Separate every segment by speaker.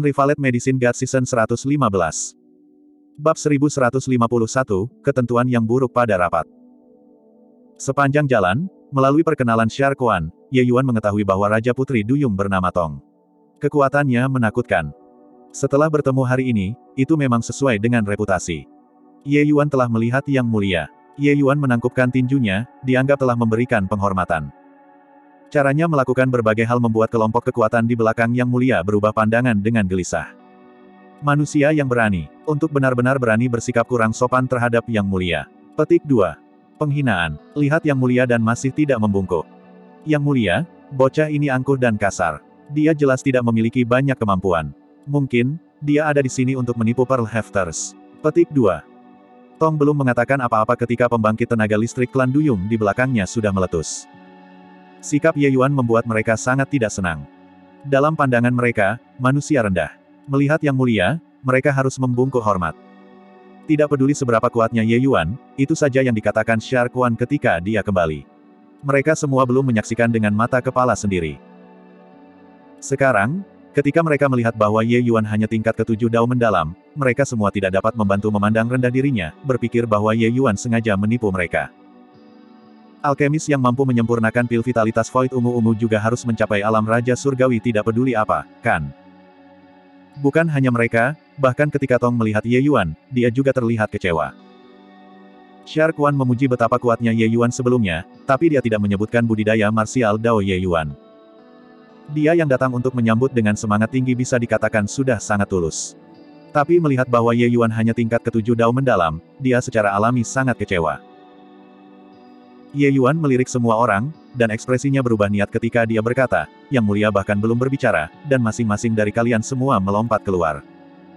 Speaker 1: Unrivaled Medicine God Season 115 Bab 1151, Ketentuan yang buruk pada rapat. Sepanjang jalan, melalui perkenalan Shar Kuan, Ye Yuan mengetahui bahwa Raja Putri Duyung bernama Tong. Kekuatannya menakutkan. Setelah bertemu hari ini, itu memang sesuai dengan reputasi. Ye Yuan telah melihat Yang Mulia. Ye Yuan menangkupkan tinjunya, dianggap telah memberikan penghormatan. Caranya melakukan berbagai hal membuat kelompok kekuatan di belakang Yang Mulia berubah pandangan dengan gelisah. Manusia yang berani, untuk benar-benar berani bersikap kurang sopan terhadap Yang Mulia. Petik 2. Penghinaan, lihat Yang Mulia dan masih tidak membungkuk. Yang Mulia, bocah ini angkuh dan kasar. Dia jelas tidak memiliki banyak kemampuan. Mungkin, dia ada di sini untuk menipu Pearl Hefters. Petik 2. Tong belum mengatakan apa-apa ketika pembangkit tenaga listrik klan Duyung di belakangnya sudah meletus. Sikap Ye Yuan membuat mereka sangat tidak senang. Dalam pandangan mereka, manusia rendah. Melihat yang mulia, mereka harus membungkuk hormat. Tidak peduli seberapa kuatnya Ye Yuan, itu saja yang dikatakan Shar Kuan ketika dia kembali. Mereka semua belum menyaksikan dengan mata kepala sendiri. Sekarang, Ketika mereka melihat bahwa Ye Yuan hanya tingkat ketujuh dao mendalam, mereka semua tidak dapat membantu memandang rendah dirinya, berpikir bahwa Ye Yuan sengaja menipu mereka. Alkemis yang mampu menyempurnakan pil vitalitas void ungu-ungu juga harus mencapai alam Raja Surgawi tidak peduli apa, kan? Bukan hanya mereka, bahkan ketika Tong melihat Ye Yuan, dia juga terlihat kecewa. Shar Quan memuji betapa kuatnya Ye Yuan sebelumnya, tapi dia tidak menyebutkan budidaya marsial Dao Ye Yuan. Dia yang datang untuk menyambut dengan semangat tinggi bisa dikatakan sudah sangat tulus. Tapi melihat bahwa Ye Yuan hanya tingkat ketujuh dao mendalam, dia secara alami sangat kecewa. Ye Yuan melirik semua orang, dan ekspresinya berubah niat ketika dia berkata, Yang Mulia bahkan belum berbicara, dan masing-masing dari kalian semua melompat keluar.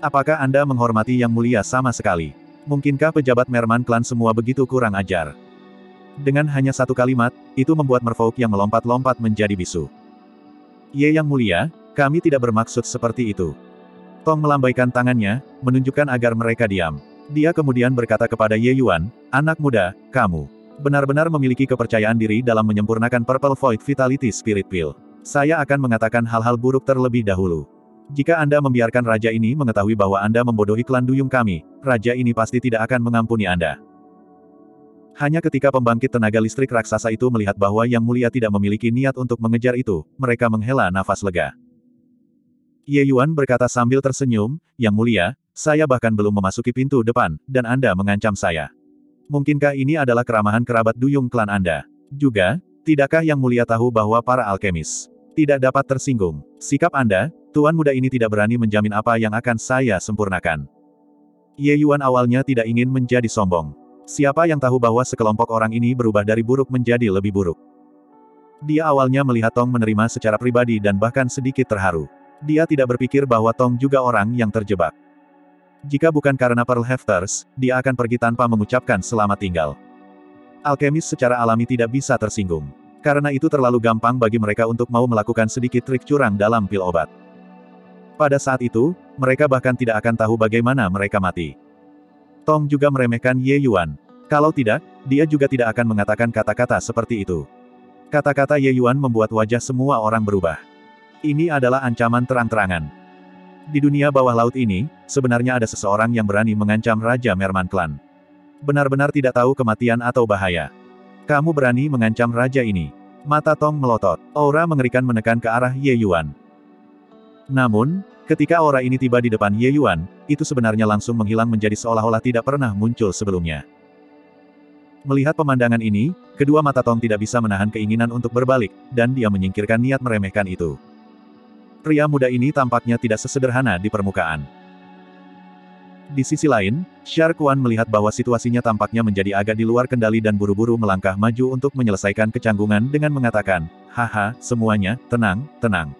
Speaker 1: Apakah Anda menghormati Yang Mulia sama sekali? Mungkinkah pejabat Merman klan semua begitu kurang ajar? Dengan hanya satu kalimat, itu membuat merfolk yang melompat-lompat menjadi bisu. Ye Yang Mulia, kami tidak bermaksud seperti itu. Tong melambaikan tangannya, menunjukkan agar mereka diam. Dia kemudian berkata kepada Ye Yuan, anak muda, kamu benar-benar memiliki kepercayaan diri dalam menyempurnakan Purple Void Vitality Spirit Pill. Saya akan mengatakan hal-hal buruk terlebih dahulu. Jika Anda membiarkan raja ini mengetahui bahwa Anda membodohi klan duyung kami, raja ini pasti tidak akan mengampuni Anda. Hanya ketika pembangkit tenaga listrik raksasa itu melihat bahwa Yang Mulia tidak memiliki niat untuk mengejar itu, mereka menghela nafas lega. Ye Yuan berkata sambil tersenyum, Yang Mulia, saya bahkan belum memasuki pintu depan, dan Anda mengancam saya. Mungkinkah ini adalah keramahan kerabat duyung klan Anda? Juga, tidakkah Yang Mulia tahu bahwa para alkemis tidak dapat tersinggung? Sikap Anda, Tuan muda ini tidak berani menjamin apa yang akan saya sempurnakan. Ye Yuan awalnya tidak ingin menjadi sombong. Siapa yang tahu bahwa sekelompok orang ini berubah dari buruk menjadi lebih buruk? Dia awalnya melihat Tong menerima secara pribadi dan bahkan sedikit terharu. Dia tidak berpikir bahwa Tong juga orang yang terjebak. Jika bukan karena Pearl Hefters, dia akan pergi tanpa mengucapkan selamat tinggal. Alkemis secara alami tidak bisa tersinggung. Karena itu terlalu gampang bagi mereka untuk mau melakukan sedikit trik curang dalam pil obat. Pada saat itu, mereka bahkan tidak akan tahu bagaimana mereka mati. Tong juga meremehkan Ye Yuan. Kalau tidak, dia juga tidak akan mengatakan kata-kata seperti itu. Kata-kata Ye Yuan membuat wajah semua orang berubah. Ini adalah ancaman terang-terangan. Di dunia bawah laut ini, sebenarnya ada seseorang yang berani mengancam Raja Merman Klan. Benar-benar tidak tahu kematian atau bahaya. Kamu berani mengancam raja ini. Mata Tong melotot. Aura mengerikan menekan ke arah Ye Yuan. Namun, Ketika aura ini tiba di depan Ye Yuan, itu sebenarnya langsung menghilang menjadi seolah-olah tidak pernah muncul sebelumnya. Melihat pemandangan ini, kedua mata Tong tidak bisa menahan keinginan untuk berbalik, dan dia menyingkirkan niat meremehkan itu. Pria muda ini tampaknya tidak sesederhana di permukaan. Di sisi lain, Shar Kuan melihat bahwa situasinya tampaknya menjadi agak di luar kendali dan buru-buru melangkah maju untuk menyelesaikan kecanggungan dengan mengatakan, Haha, semuanya, tenang, tenang.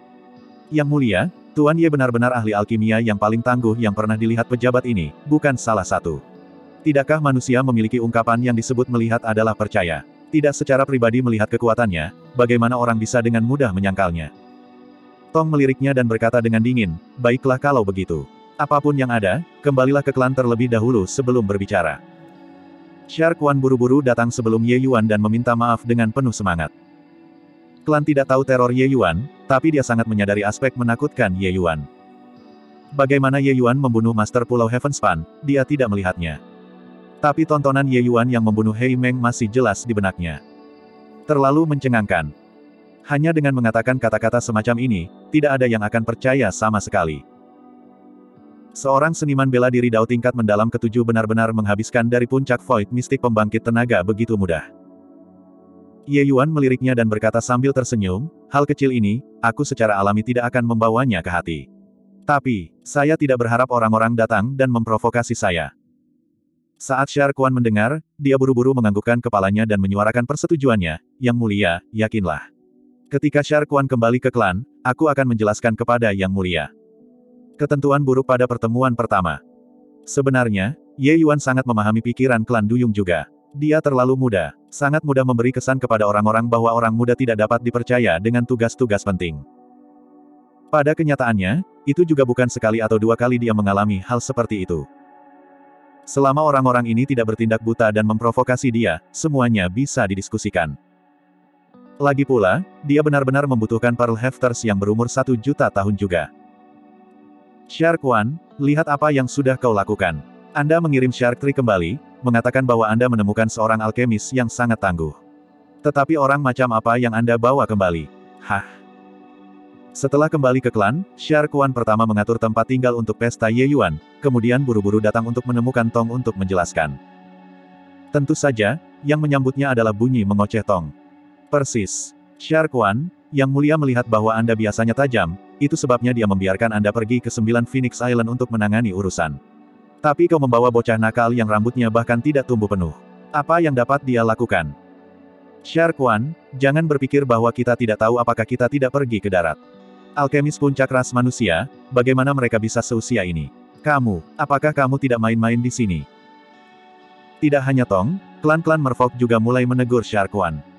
Speaker 1: Yang mulia, Tuan Ye benar-benar ahli alkimia yang paling tangguh yang pernah dilihat pejabat ini, bukan salah satu. Tidakkah manusia memiliki ungkapan yang disebut melihat adalah percaya? Tidak secara pribadi melihat kekuatannya, bagaimana orang bisa dengan mudah menyangkalnya? Tong meliriknya dan berkata dengan dingin, baiklah kalau begitu. Apa pun yang ada, kembalilah ke klan terlebih dahulu sebelum berbicara. Shar Quan buru-buru datang sebelum Ye Yuan dan meminta maaf dengan penuh semangat. Klan tidak tahu teror Ye Yuan, tapi dia sangat menyadari aspek menakutkan Ye Yuan. Bagaimana Ye Yuan membunuh Master Pulau Heavenspan, dia tidak melihatnya. Tapi tontonan Ye Yuan yang membunuh Hei Meng masih jelas di benaknya. Terlalu mencengangkan. Hanya dengan mengatakan kata-kata semacam ini, tidak ada yang akan percaya sama sekali. Seorang seniman bela diri Dao tingkat mendalam ketujuh benar-benar menghabiskan dari puncak Void mistik pembangkit tenaga begitu mudah. Ye Yuan meliriknya dan berkata sambil tersenyum, hal kecil ini, aku secara alami tidak akan membawanya ke hati. Tapi, saya tidak berharap orang-orang datang dan memprovokasi saya. Saat Syar Kuan mendengar, dia buru-buru menganggukkan kepalanya dan menyuarakan persetujuannya, Yang Mulia, yakinlah. Ketika Syar Kuan kembali ke klan, aku akan menjelaskan kepada Yang Mulia. Ketentuan buruk pada pertemuan pertama. Sebenarnya, Ye Yuan sangat memahami pikiran klan Duyung juga. Dia terlalu muda, sangat mudah memberi kesan kepada orang-orang bahwa orang muda tidak dapat dipercaya dengan tugas-tugas penting. Pada kenyataannya, itu juga bukan sekali atau dua kali dia mengalami hal seperti itu. Selama orang-orang ini tidak bertindak buta dan memprovokasi dia, semuanya bisa didiskusikan. Lagi pula, dia benar-benar membutuhkan Pearl Hefters yang berumur satu juta tahun juga. Shark One, lihat apa yang sudah kau lakukan. Anda mengirim Shark Tree kembali, mengatakan bahwa Anda menemukan seorang alkemis yang sangat tangguh. Tetapi orang macam apa yang Anda bawa kembali? Hah? Setelah kembali ke klan, Shark One pertama mengatur tempat tinggal untuk pesta Ye Yuan, kemudian buru-buru datang untuk menemukan Tong untuk menjelaskan. Tentu saja, yang menyambutnya adalah bunyi mengoceh Tong. Persis. Shark One, yang mulia melihat bahwa Anda biasanya tajam, itu sebabnya dia membiarkan Anda pergi ke sembilan Phoenix Island untuk menangani urusan. Tapi kau membawa bocah nakal yang rambutnya bahkan tidak tumbuh penuh. Apa yang dapat dia lakukan? Shark One, jangan berpikir bahwa kita tidak tahu apakah kita tidak pergi ke darat. Alkemis puncak ras manusia, bagaimana mereka bisa seusia ini? Kamu, apakah kamu tidak main-main di sini? Tidak hanya Tong, klan-klan Merfolk juga mulai menegur Shark One.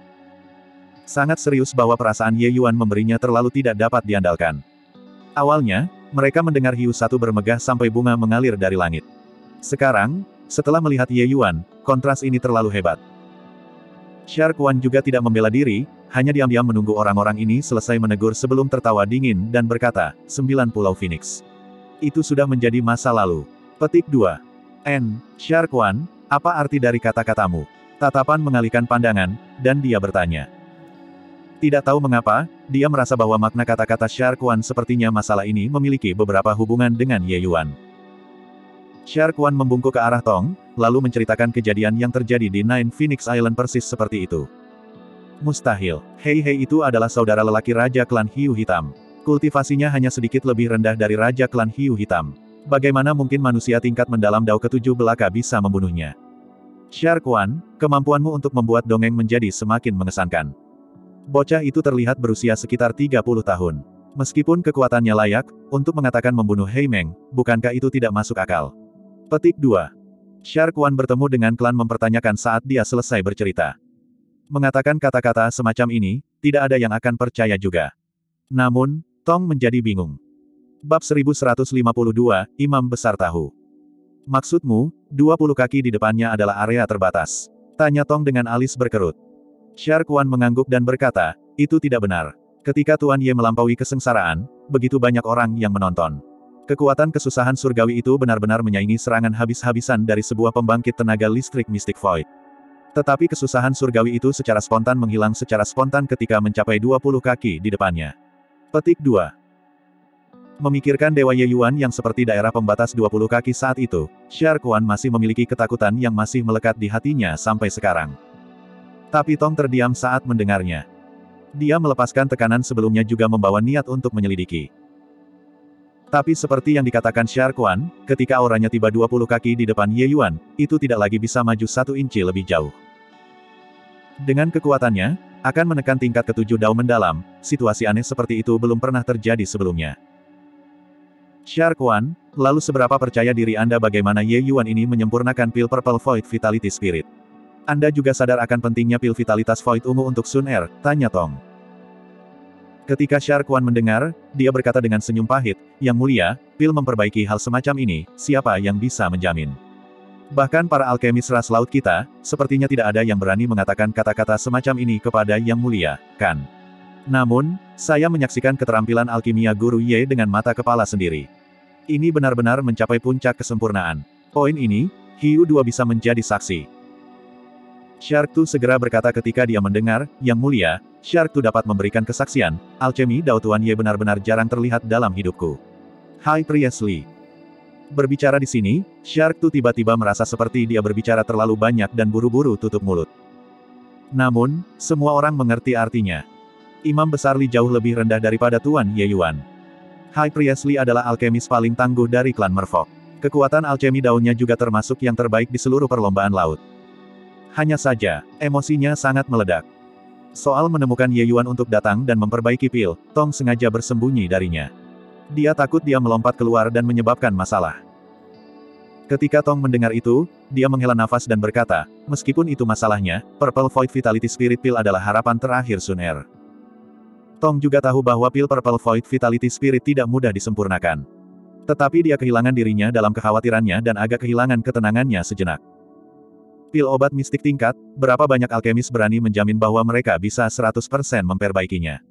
Speaker 1: Sangat serius bahwa perasaan Ye Yuan memberinya terlalu tidak dapat diandalkan. Awalnya, mereka mendengar hiu satu bermegah sampai bunga mengalir dari langit. Sekarang, setelah melihat Ye Yuan, kontras ini terlalu hebat. Shark Wan juga tidak membela diri, hanya diam-diam menunggu orang-orang ini selesai menegur sebelum tertawa dingin dan berkata, Sembilan Pulau Phoenix. Itu sudah menjadi masa lalu. Petik 2. N. Shark Wan, apa arti dari kata-katamu? Tatapan mengalihkan pandangan, dan dia bertanya. Tidak tahu mengapa, dia merasa bahwa makna kata-kata Shark Wan sepertinya masalah ini memiliki beberapa hubungan dengan Ye Yuan. Shark Wan membungkuk ke arah Tong, lalu menceritakan kejadian yang terjadi di Nine Phoenix Island persis seperti itu. Mustahil. Hei Hei itu adalah saudara lelaki Raja Klan Hiu Hitam. Kultivasinya hanya sedikit lebih rendah dari Raja Klan Hiu Hitam. Bagaimana mungkin manusia tingkat mendalam Dao ketujuh belaka bisa membunuhnya? Shark kemampuanmu untuk membuat dongeng menjadi semakin mengesankan. Bocah itu terlihat berusia sekitar 30 tahun. Meskipun kekuatannya layak, untuk mengatakan membunuh Hei Meng, bukankah itu tidak masuk akal? Petik 2. Shark Wan bertemu dengan klan mempertanyakan saat dia selesai bercerita. Mengatakan kata-kata semacam ini, tidak ada yang akan percaya juga. Namun, Tong menjadi bingung. Bab 1152, Imam Besar Tahu. Maksudmu, 20 kaki di depannya adalah area terbatas. Tanya Tong dengan alis berkerut. Wan mengangguk dan berkata, itu tidak benar. Ketika Tuan Ye melampaui kesengsaraan, begitu banyak orang yang menonton. Kekuatan kesusahan surgawi itu benar-benar menyaingi serangan habis-habisan dari sebuah pembangkit tenaga listrik Mystic Void. Tetapi kesusahan surgawi itu secara spontan menghilang secara spontan ketika mencapai 20 kaki di depannya. Petik 2. Memikirkan Dewa Ye Yuan yang seperti daerah pembatas 20 kaki saat itu, Shark Wan masih memiliki ketakutan yang masih melekat di hatinya sampai sekarang. Tapi Tong terdiam saat mendengarnya. Dia melepaskan tekanan sebelumnya juga membawa niat untuk menyelidiki. Tapi seperti yang dikatakan Shark Wan, ketika auranya tiba 20 kaki di depan Ye Yuan, itu tidak lagi bisa maju satu inci lebih jauh. Dengan kekuatannya, akan menekan tingkat ketujuh dao mendalam, situasi aneh seperti itu belum pernah terjadi sebelumnya. Shark Wan, lalu seberapa percaya diri Anda bagaimana Ye Yuan ini menyempurnakan pil Purple Void Vitality Spirit? Anda juga sadar akan pentingnya pil vitalitas Void ungu untuk Sun Er, tanya Tong. Ketika Shark Wan mendengar, dia berkata dengan senyum pahit, Yang mulia, pil memperbaiki hal semacam ini, siapa yang bisa menjamin? Bahkan para alkemis ras laut kita, sepertinya tidak ada yang berani mengatakan kata-kata semacam ini kepada Yang Mulia, kan? Namun, saya menyaksikan keterampilan alkimia Guru Ye dengan mata kepala sendiri. Ini benar-benar mencapai puncak kesempurnaan. Poin ini, Hiu dua bisa menjadi saksi. Shark Tu segera berkata ketika dia mendengar, Yang Mulia, Shark Tu dapat memberikan kesaksian, alchemy Dao Tuan Ye benar-benar jarang terlihat dalam hidupku. Hai Priestley. Berbicara di sini, Shark Tu tiba-tiba merasa seperti dia berbicara terlalu banyak dan buru-buru tutup mulut. Namun, semua orang mengerti artinya. Imam besar Li jauh lebih rendah daripada Tuan Ye Yuan. Hai Priestley adalah alkemis paling tangguh dari klan Merfolk. Kekuatan alchemy daunnya juga termasuk yang terbaik di seluruh perlombaan laut. Hanya saja, emosinya sangat meledak. Soal menemukan Ye Yuan untuk datang dan memperbaiki pil, Tong sengaja bersembunyi darinya. Dia takut dia melompat keluar dan menyebabkan masalah. Ketika Tong mendengar itu, dia menghela nafas dan berkata, meskipun itu masalahnya, Purple Void Vitality Spirit Pill adalah harapan terakhir Sun Er. Tong juga tahu bahwa pil Purple Void Vitality Spirit tidak mudah disempurnakan. Tetapi dia kehilangan dirinya dalam kekhawatirannya dan agak kehilangan ketenangannya sejenak. Pil obat mistik tingkat, berapa banyak alkemis berani menjamin bahwa mereka bisa 100% memperbaikinya.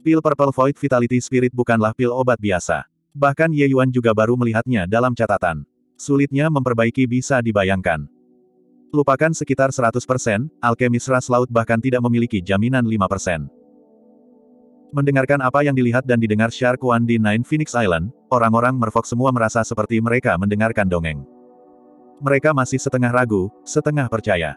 Speaker 1: Pil Purple Void Vitality Spirit bukanlah pil obat biasa. Bahkan Ye Yuan juga baru melihatnya dalam catatan. Sulitnya memperbaiki bisa dibayangkan. Lupakan sekitar 100%, alkemis ras laut bahkan tidak memiliki jaminan 5%. Mendengarkan apa yang dilihat dan didengar Shark One di Nine Phoenix Island, orang-orang merfok semua merasa seperti mereka mendengarkan dongeng. Mereka masih setengah ragu, setengah percaya.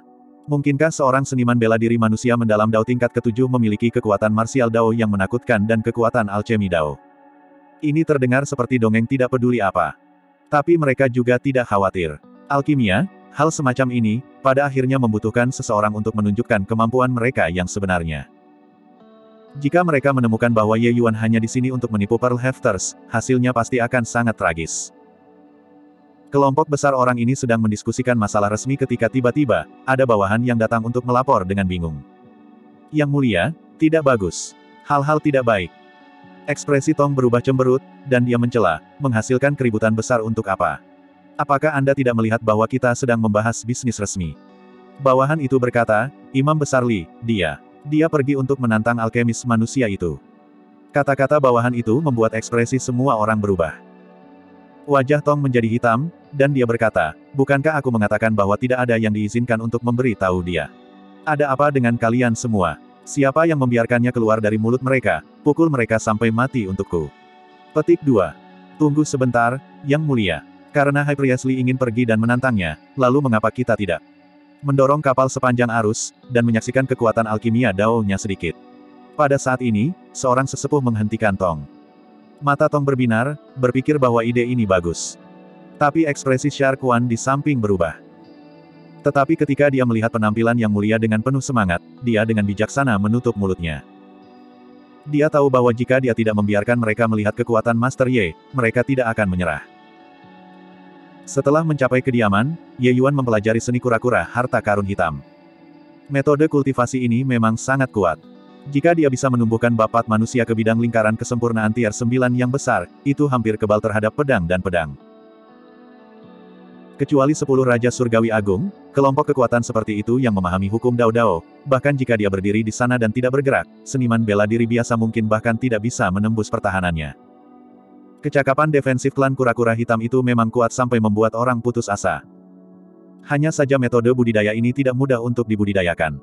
Speaker 1: Mungkinkah seorang seniman bela diri manusia mendalam Dao tingkat ketujuh memiliki kekuatan martial Dao yang menakutkan dan kekuatan alchemy Dao? Ini terdengar seperti dongeng tidak peduli apa. Tapi mereka juga tidak khawatir. Alkimia, hal semacam ini, pada akhirnya membutuhkan seseorang untuk menunjukkan kemampuan mereka yang sebenarnya. Jika mereka menemukan bahwa Ye Yuan hanya di sini untuk menipu Pearl Hefters, hasilnya pasti akan sangat tragis. Kelompok besar orang ini sedang mendiskusikan masalah resmi ketika tiba-tiba, ada bawahan yang datang untuk melapor dengan bingung. Yang mulia, tidak bagus. Hal-hal tidak baik. Ekspresi Tong berubah cemberut, dan dia mencela, menghasilkan keributan besar untuk apa? Apakah Anda tidak melihat bahwa kita sedang membahas bisnis resmi? Bawahan itu berkata, Imam Besar Li, dia. Dia pergi untuk menantang alkemis manusia itu. Kata-kata bawahan itu membuat ekspresi semua orang berubah. Wajah Tong menjadi hitam, dan dia berkata, bukankah aku mengatakan bahwa tidak ada yang diizinkan untuk memberi tahu dia? Ada apa dengan kalian semua? Siapa yang membiarkannya keluar dari mulut mereka, pukul mereka sampai mati untukku. Petik 2. Tunggu sebentar, Yang Mulia. Karena Hypriasli ingin pergi dan menantangnya, lalu mengapa kita tidak? mendorong kapal sepanjang arus, dan menyaksikan kekuatan alkimia Dao-nya sedikit. Pada saat ini, seorang sesepuh menghentikan Tong. Mata Tong berbinar, berpikir bahwa ide ini bagus. Tapi ekspresi Shark Wan di samping berubah. Tetapi ketika dia melihat penampilan yang mulia dengan penuh semangat, dia dengan bijaksana menutup mulutnya. Dia tahu bahwa jika dia tidak membiarkan mereka melihat kekuatan Master Ye, mereka tidak akan menyerah. Setelah mencapai kediaman, Ye Yuan mempelajari seni kura-kura harta karun hitam. Metode kultivasi ini memang sangat kuat. Jika dia bisa menumbuhkan bapat manusia ke bidang lingkaran kesempurnaan tier 9 yang besar, itu hampir kebal terhadap pedang dan pedang. Kecuali sepuluh Raja Surgawi Agung, kelompok kekuatan seperti itu yang memahami hukum Dao Dao, bahkan jika dia berdiri di sana dan tidak bergerak, seniman bela diri biasa mungkin bahkan tidak bisa menembus pertahanannya. Kecakapan defensif klan kura-kura hitam itu memang kuat sampai membuat orang putus asa. Hanya saja metode budidaya ini tidak mudah untuk dibudidayakan.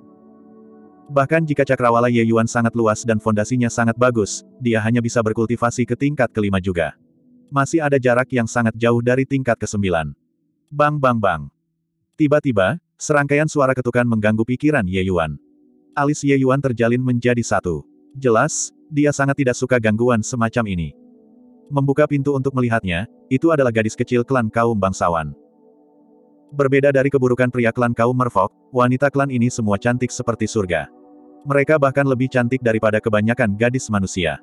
Speaker 1: Bahkan jika cakrawala Ye Yuan sangat luas dan fondasinya sangat bagus, dia hanya bisa berkultivasi ke tingkat kelima juga. Masih ada jarak yang sangat jauh dari tingkat kesembilan. Bang bang bang. Tiba-tiba, serangkaian suara ketukan mengganggu pikiran Ye Yuan. Alis Ye Yuan terjalin menjadi satu. Jelas, dia sangat tidak suka gangguan semacam ini. Membuka pintu untuk melihatnya, itu adalah gadis kecil klan kaum bangsawan. Berbeda dari keburukan pria klan kaum merfok, wanita klan ini semua cantik seperti surga. Mereka bahkan lebih cantik daripada kebanyakan gadis manusia.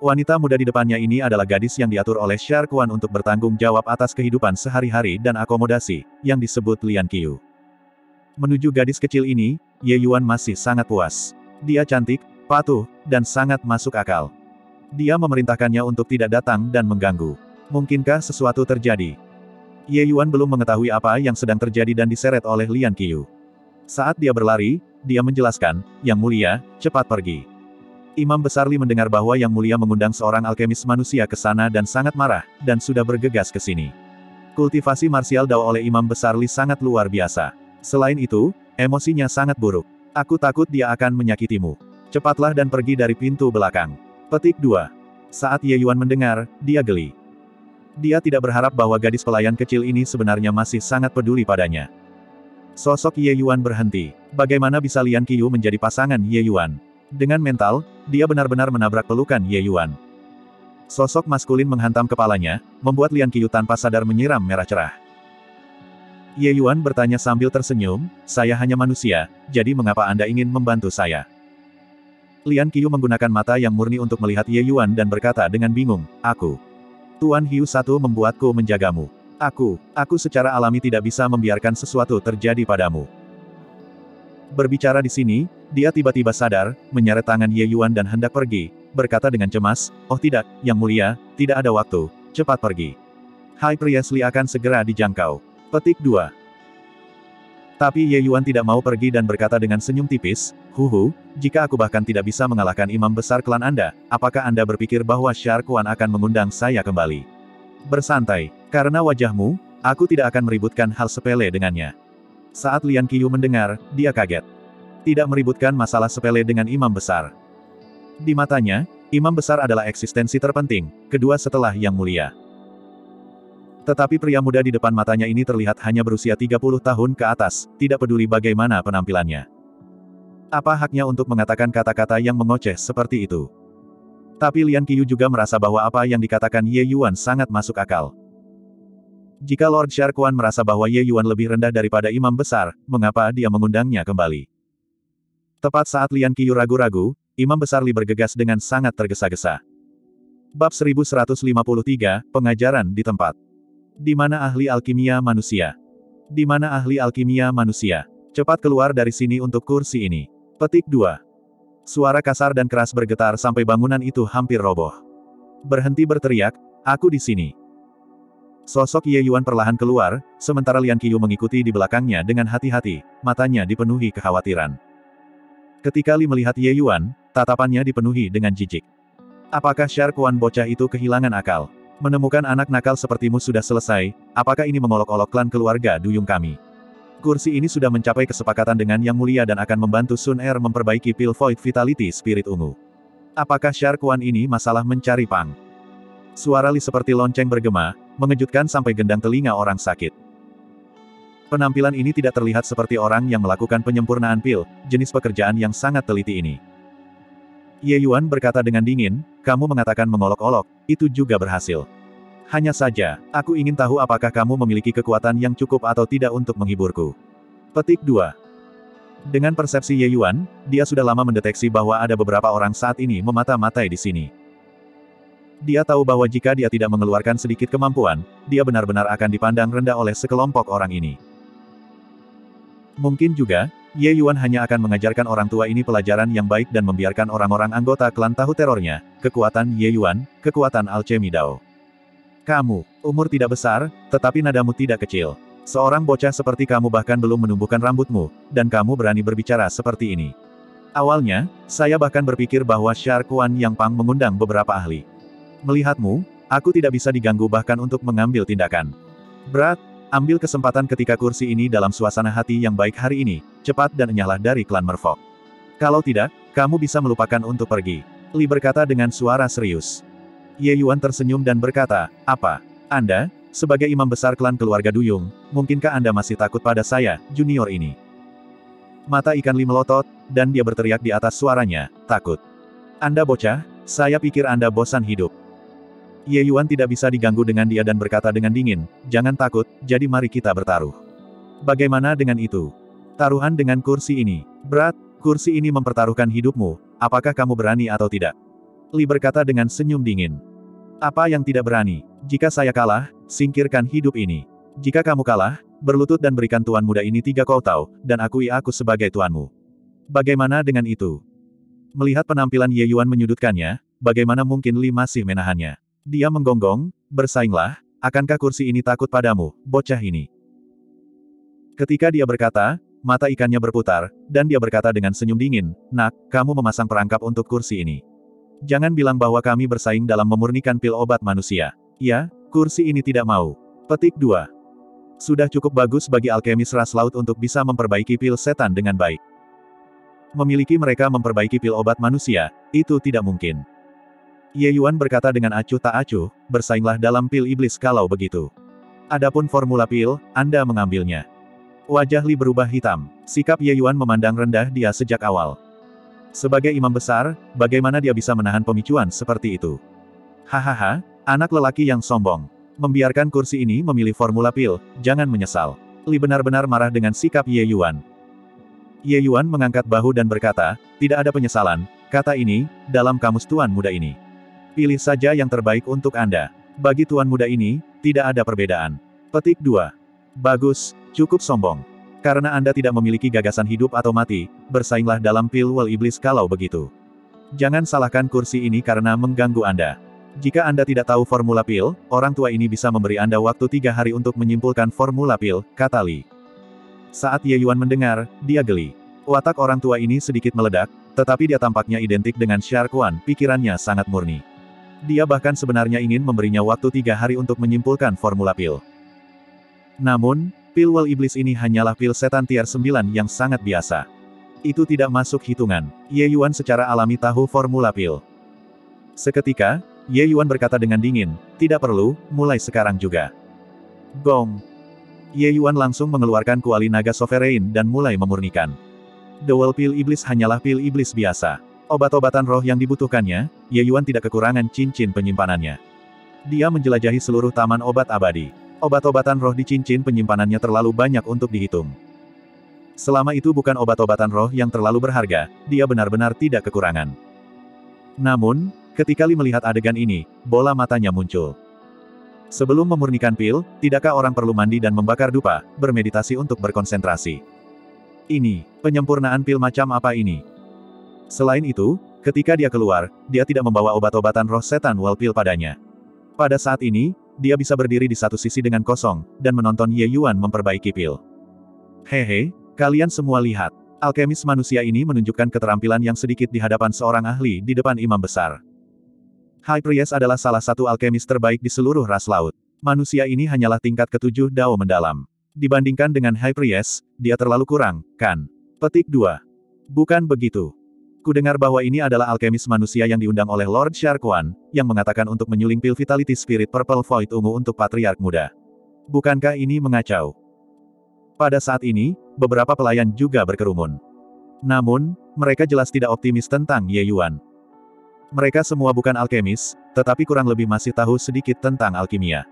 Speaker 1: Wanita muda di depannya ini adalah gadis yang diatur oleh Shark Wan untuk bertanggung jawab atas kehidupan sehari-hari dan akomodasi, yang disebut Lian Qiu. Menuju gadis kecil ini, Ye Yuan masih sangat puas. Dia cantik, patuh, dan sangat masuk akal. Dia memerintahkannya untuk tidak datang dan mengganggu. Mungkinkah sesuatu terjadi? Ye Yuan belum mengetahui apa yang sedang terjadi dan diseret oleh Lian Qiu. Saat dia berlari, dia menjelaskan, Yang Mulia, cepat pergi. Imam Besar Li mendengar bahwa Yang Mulia mengundang seorang alkemis manusia ke sana dan sangat marah, dan sudah bergegas ke sini. Kultivasi marsial Dao oleh Imam Besar Li sangat luar biasa. Selain itu, emosinya sangat buruk. Aku takut dia akan menyakitimu. Cepatlah dan pergi dari pintu belakang. Petik 2. Saat Ye Yuan mendengar, dia geli. Dia tidak berharap bahwa gadis pelayan kecil ini sebenarnya masih sangat peduli padanya. Sosok Ye Yuan berhenti. Bagaimana bisa Lian Qiu menjadi pasangan Ye Yuan? Dengan mental, dia benar-benar menabrak pelukan Ye Yuan. Sosok maskulin menghantam kepalanya, membuat Lian Qiu tanpa sadar menyiram merah cerah. Ye Yuan bertanya sambil tersenyum, saya hanya manusia, jadi mengapa Anda ingin membantu saya? Lian Qiu menggunakan mata yang murni untuk melihat Ye Yuan dan berkata dengan bingung, aku. Tuan Hiu satu membuatku menjagamu. Aku, aku secara alami tidak bisa membiarkan sesuatu terjadi padamu. Berbicara di sini, dia tiba-tiba sadar, menyeret tangan Ye Yuan dan hendak pergi, berkata dengan cemas, Oh tidak, Yang Mulia, tidak ada waktu, cepat pergi. Hai Priestley akan segera dijangkau. Petik 2. Tapi Ye Yuan tidak mau pergi dan berkata dengan senyum tipis, Huhu, jika aku bahkan tidak bisa mengalahkan imam besar klan Anda, apakah Anda berpikir bahwa Shar Kuan akan mengundang saya kembali? Bersantai, karena wajahmu, aku tidak akan meributkan hal sepele dengannya. Saat Lian Qiu mendengar, dia kaget. Tidak meributkan masalah sepele dengan imam besar. Di matanya, imam besar adalah eksistensi terpenting, kedua setelah yang mulia. Tetapi pria muda di depan matanya ini terlihat hanya berusia 30 tahun ke atas, tidak peduli bagaimana penampilannya. Apa haknya untuk mengatakan kata-kata yang mengoceh seperti itu? Tapi Lian Qiu juga merasa bahwa apa yang dikatakan Ye Yuan sangat masuk akal. Jika Lord Quan merasa bahwa Ye Yuan lebih rendah daripada imam besar, mengapa dia mengundangnya kembali? Tepat saat Lian Qiu ragu-ragu, imam besar Li bergegas dengan sangat tergesa-gesa. Bab 1153, Pengajaran di tempat. Di mana ahli alkimia manusia? Di mana ahli alkimia manusia? Cepat keluar dari sini untuk kursi ini. Petik 2. Suara kasar dan keras bergetar sampai bangunan itu hampir roboh. Berhenti berteriak, aku di sini. Sosok Ye Yuan perlahan keluar, sementara Lian Qiu mengikuti di belakangnya dengan hati-hati, matanya dipenuhi kekhawatiran. Ketika Li melihat Ye Yuan, tatapannya dipenuhi dengan jijik. Apakah Shar Kuan bocah itu kehilangan akal? Menemukan anak nakal sepertimu sudah selesai, apakah ini mengolok-olok klan keluarga duyung kami? Kursi ini sudah mencapai kesepakatan dengan Yang Mulia dan akan membantu Sun Er memperbaiki Pil Void Vitality Spirit Ungu. Apakah Shar Kuan ini masalah mencari pang? Suara Li seperti lonceng bergema, mengejutkan sampai gendang telinga orang sakit. Penampilan ini tidak terlihat seperti orang yang melakukan penyempurnaan pil, jenis pekerjaan yang sangat teliti ini. Ye Yuan berkata dengan dingin, kamu mengatakan mengolok-olok, itu juga berhasil. Hanya saja, aku ingin tahu apakah kamu memiliki kekuatan yang cukup atau tidak untuk menghiburku. Petik 2. Dengan persepsi Ye Yuan, dia sudah lama mendeteksi bahwa ada beberapa orang saat ini memata-matai di sini. Dia tahu bahwa jika dia tidak mengeluarkan sedikit kemampuan, dia benar-benar akan dipandang rendah oleh sekelompok orang ini. Mungkin juga, Ye Yuan hanya akan mengajarkan orang tua ini pelajaran yang baik dan membiarkan orang-orang anggota klan tahu terornya, kekuatan Ye Yuan, kekuatan alchemy Dao. Kamu, umur tidak besar, tetapi nadamu tidak kecil. Seorang bocah seperti kamu bahkan belum menumbuhkan rambutmu, dan kamu berani berbicara seperti ini. Awalnya, saya bahkan berpikir bahwa Shar Kuan Yang Pang mengundang beberapa ahli. Melihatmu, aku tidak bisa diganggu bahkan untuk mengambil tindakan. Berat, ambil kesempatan ketika kursi ini dalam suasana hati yang baik hari ini, cepat dan enyahlah dari klan Merfolk. Kalau tidak, kamu bisa melupakan untuk pergi. Li berkata dengan suara serius. Ye Yuan tersenyum dan berkata, apa? Anda, sebagai imam besar klan keluarga Duyung, mungkinkah Anda masih takut pada saya, junior ini? Mata ikan Li melotot, dan dia berteriak di atas suaranya, takut. Anda bocah, saya pikir Anda bosan hidup. Ye Yuan tidak bisa diganggu dengan dia dan berkata dengan dingin, jangan takut, jadi mari kita bertaruh. Bagaimana dengan itu? Taruhan dengan kursi ini. Berat, kursi ini mempertaruhkan hidupmu, apakah kamu berani atau tidak? Li berkata dengan senyum dingin. Apa yang tidak berani? Jika saya kalah, singkirkan hidup ini. Jika kamu kalah, berlutut dan berikan tuan muda ini tiga tahu, dan akui aku sebagai tuanmu. Bagaimana dengan itu? Melihat penampilan Ye Yuan menyudutkannya, bagaimana mungkin Li masih menahannya? Dia menggonggong, bersainglah, akankah kursi ini takut padamu, bocah ini? Ketika dia berkata, mata ikannya berputar, dan dia berkata dengan senyum dingin, nak, kamu memasang perangkap untuk kursi ini. Jangan bilang bahwa kami bersaing dalam memurnikan pil obat manusia. Ya, kursi ini tidak mau. Petik 2. Sudah cukup bagus bagi alkemis ras laut untuk bisa memperbaiki pil setan dengan baik. Memiliki mereka memperbaiki pil obat manusia, itu tidak mungkin. Ye Yuan berkata dengan acuh tak acuh, bersainglah dalam pil iblis kalau begitu. Adapun formula pil, Anda mengambilnya. Wajah Li berubah hitam. Sikap Ye Yuan memandang rendah dia sejak awal. Sebagai imam besar, bagaimana dia bisa menahan pemicuan seperti itu? Hahaha, anak lelaki yang sombong. Membiarkan kursi ini memilih formula pil, jangan menyesal. Li benar-benar marah dengan sikap Ye Yuan. Ye Yuan mengangkat bahu dan berkata, tidak ada penyesalan, kata ini, dalam kamus tuan muda ini. Pilih saja yang terbaik untuk Anda. Bagi tuan muda ini, tidak ada perbedaan. Petik 2. Bagus, cukup sombong. Karena Anda tidak memiliki gagasan hidup atau mati, bersainglah dalam pil wall iblis kalau begitu. Jangan salahkan kursi ini karena mengganggu Anda. Jika Anda tidak tahu formula pil, orang tua ini bisa memberi Anda waktu tiga hari untuk menyimpulkan formula pil, kata Li. Saat Ye Yuan mendengar, dia geli. Watak orang tua ini sedikit meledak, tetapi dia tampaknya identik dengan Shar Kuan, pikirannya sangat murni. Dia bahkan sebenarnya ingin memberinya waktu tiga hari untuk menyimpulkan formula pil. Namun, pil wall iblis ini hanyalah pil setan tier 9 yang sangat biasa. Itu tidak masuk hitungan. Ye Yuan secara alami tahu formula pil. Seketika, Ye Yuan berkata dengan dingin, tidak perlu, mulai sekarang juga. Gong. Ye Yuan langsung mengeluarkan kuali naga sovereign dan mulai memurnikan. Dewel pil iblis hanyalah pil iblis biasa. Obat-obatan roh yang dibutuhkannya, Ye Yuan tidak kekurangan cincin penyimpanannya. Dia menjelajahi seluruh taman obat abadi. Obat-obatan roh di cincin penyimpanannya terlalu banyak untuk dihitung. Selama itu bukan obat-obatan roh yang terlalu berharga, dia benar-benar tidak kekurangan. Namun, Ketika Li melihat adegan ini, bola matanya muncul. Sebelum memurnikan pil, tidakkah orang perlu mandi dan membakar dupa, bermeditasi untuk berkonsentrasi? Ini, penyempurnaan pil macam apa ini? Selain itu, ketika dia keluar, dia tidak membawa obat-obatan roh setan wall pil padanya. Pada saat ini, dia bisa berdiri di satu sisi dengan kosong, dan menonton Ye Yuan memperbaiki pil. Hehe, kalian semua lihat. Alkemis manusia ini menunjukkan keterampilan yang sedikit di hadapan seorang ahli di depan imam besar. High Priest adalah salah satu alkemis terbaik di seluruh ras laut. Manusia ini hanyalah tingkat ketujuh Dao mendalam. Dibandingkan dengan High Priest, dia terlalu kurang, kan? Petik 2. Bukan begitu. Kudengar bahwa ini adalah alkemis manusia yang diundang oleh Lord Sharkwan, yang mengatakan untuk menyuling pil Vitality Spirit Purple Void ungu untuk Patriark muda. Bukankah ini mengacau? Pada saat ini, beberapa pelayan juga berkerumun. Namun, mereka jelas tidak optimis tentang Ye Yuan. Mereka semua bukan alkemis, tetapi kurang lebih masih tahu sedikit tentang alkimia.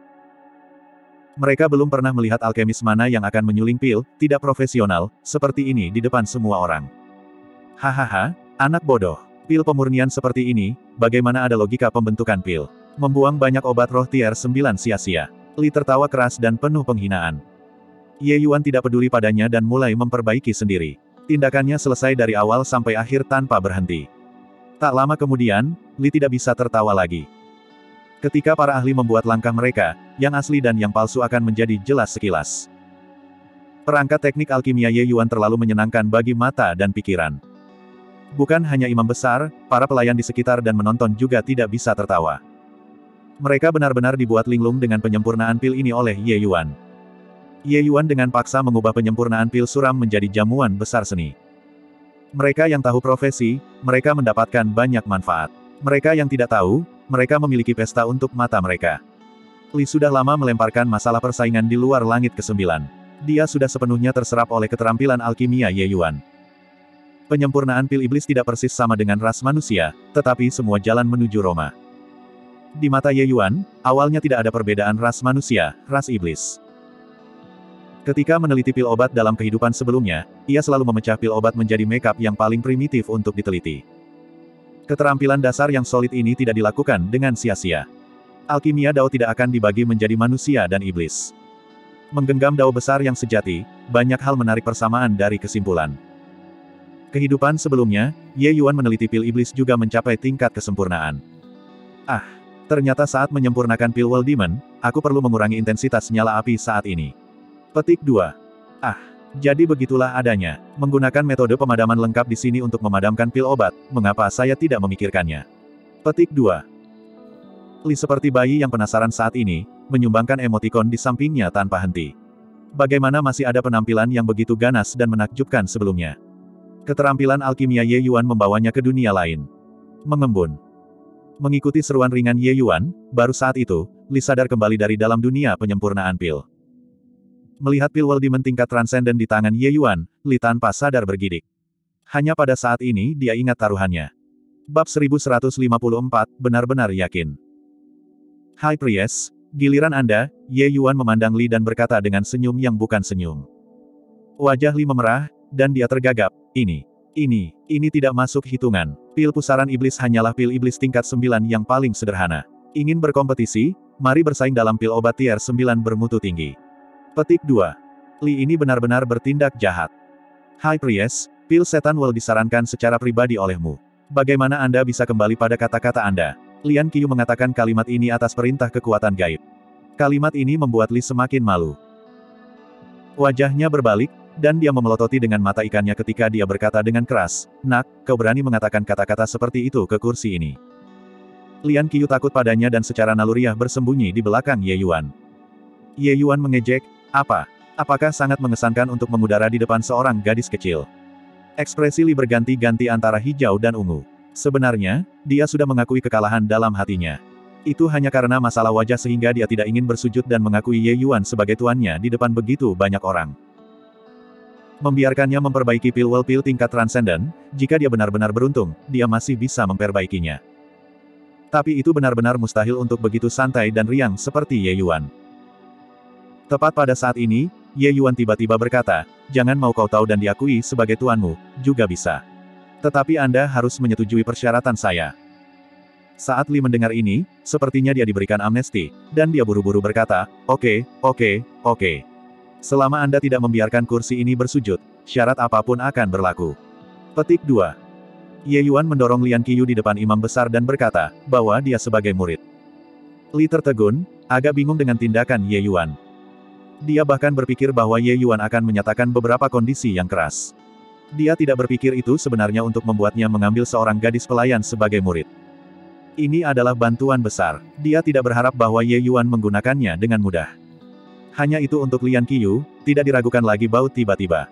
Speaker 1: Mereka belum pernah melihat alkemis mana yang akan menyuling pil, tidak profesional, seperti ini di depan semua orang. Hahaha, anak bodoh. Pil pemurnian seperti ini, bagaimana ada logika pembentukan pil? Membuang banyak obat roh tier 9 sia-sia. Li tertawa keras dan penuh penghinaan. Ye Yuan tidak peduli padanya dan mulai memperbaiki sendiri. Tindakannya selesai dari awal sampai akhir tanpa berhenti. Tak lama kemudian, Li tidak bisa tertawa lagi. Ketika para ahli membuat langkah mereka, yang asli dan yang palsu akan menjadi jelas sekilas. Perangkat teknik alkimia Ye Yuan terlalu menyenangkan bagi mata dan pikiran. Bukan hanya imam besar, para pelayan di sekitar dan menonton juga tidak bisa tertawa. Mereka benar-benar dibuat linglung dengan penyempurnaan pil ini oleh Ye Yuan. Ye Yuan dengan paksa mengubah penyempurnaan pil suram menjadi jamuan besar seni. Mereka yang tahu profesi, mereka mendapatkan banyak manfaat. Mereka yang tidak tahu, mereka memiliki pesta untuk mata mereka. Li sudah lama melemparkan masalah persaingan di luar langit ke-9. Dia sudah sepenuhnya terserap oleh keterampilan alkimia Ye Yuan. Penyempurnaan pil iblis tidak persis sama dengan ras manusia, tetapi semua jalan menuju Roma. Di mata Ye Yuan, awalnya tidak ada perbedaan ras manusia, ras iblis. Ketika meneliti pil obat dalam kehidupan sebelumnya, ia selalu memecah pil obat menjadi makeup yang paling primitif untuk diteliti. Keterampilan dasar yang solid ini tidak dilakukan dengan sia-sia. Alkimia Dao tidak akan dibagi menjadi manusia dan iblis. Menggenggam Dao besar yang sejati, banyak hal menarik persamaan dari kesimpulan. Kehidupan sebelumnya, Ye Yuan meneliti pil iblis juga mencapai tingkat kesempurnaan. Ah, ternyata saat menyempurnakan pil World Demon, aku perlu mengurangi intensitas nyala api saat ini. Petik 2. Ah, jadi begitulah adanya. Menggunakan metode pemadaman lengkap di sini untuk memadamkan pil obat, mengapa saya tidak memikirkannya? Petik 2. Li seperti bayi yang penasaran saat ini, menyumbangkan emotikon di sampingnya tanpa henti. Bagaimana masih ada penampilan yang begitu ganas dan menakjubkan sebelumnya. Keterampilan alkimia Ye Yuan membawanya ke dunia lain. Mengembun. Mengikuti seruan ringan Ye Yuan, baru saat itu, Li sadar kembali dari dalam dunia penyempurnaan pil. Melihat pil Worldimen tingkat transenden di tangan Ye Yuan, Li tanpa sadar bergidik. Hanya pada saat ini dia ingat taruhannya. Bab 1154, benar-benar yakin. High Priest, giliran Anda, Ye Yuan memandang Li dan berkata dengan senyum yang bukan senyum. Wajah Li memerah, dan dia tergagap, ini, ini, ini tidak masuk hitungan. Pil pusaran iblis hanyalah pil iblis tingkat 9 yang paling sederhana. Ingin berkompetisi? Mari bersaing dalam pil obat tier 9 bermutu tinggi. Petik 2. Li ini benar-benar bertindak jahat. High Priest, pil setan will disarankan secara pribadi olehmu. Bagaimana Anda bisa kembali pada kata-kata Anda? Lian Qiu mengatakan kalimat ini atas perintah kekuatan gaib. Kalimat ini membuat Li semakin malu. Wajahnya berbalik, dan dia memelototi dengan mata ikannya ketika dia berkata dengan keras, Nak, kau berani mengatakan kata-kata seperti itu ke kursi ini. Lian Qiu takut padanya dan secara naluriah bersembunyi di belakang Ye Yuan. Ye Yuan mengejek, apa? Apakah sangat mengesankan untuk mengudara di depan seorang gadis kecil? Ekspresi Li berganti-ganti antara hijau dan ungu. Sebenarnya, dia sudah mengakui kekalahan dalam hatinya. Itu hanya karena masalah wajah sehingga dia tidak ingin bersujud dan mengakui Ye Yuan sebagai tuannya di depan begitu banyak orang. Membiarkannya memperbaiki pil-pil tingkat transenden, jika dia benar-benar beruntung, dia masih bisa memperbaikinya. Tapi itu benar-benar mustahil untuk begitu santai dan riang seperti Ye Yuan. Tepat pada saat ini, Ye Yuan tiba-tiba berkata, jangan mau kau tahu dan diakui sebagai tuanmu, juga bisa. Tetapi Anda harus menyetujui persyaratan saya. Saat Li mendengar ini, sepertinya dia diberikan amnesti, dan dia buru-buru berkata, oke, okay, oke, okay, oke. Okay. Selama Anda tidak membiarkan kursi ini bersujud, syarat apa pun akan berlaku. Petik 2. Ye Yuan mendorong Lian Qiyu di depan imam besar dan berkata, bahwa dia sebagai murid. Li tertegun, agak bingung dengan tindakan Ye Yuan. Dia bahkan berpikir bahwa Ye Yuan akan menyatakan beberapa kondisi yang keras. Dia tidak berpikir itu sebenarnya untuk membuatnya mengambil seorang gadis pelayan sebagai murid. Ini adalah bantuan besar. Dia tidak berharap bahwa Ye Yuan menggunakannya dengan mudah. Hanya itu untuk Lian Qiyu, tidak diragukan lagi Baut tiba-tiba.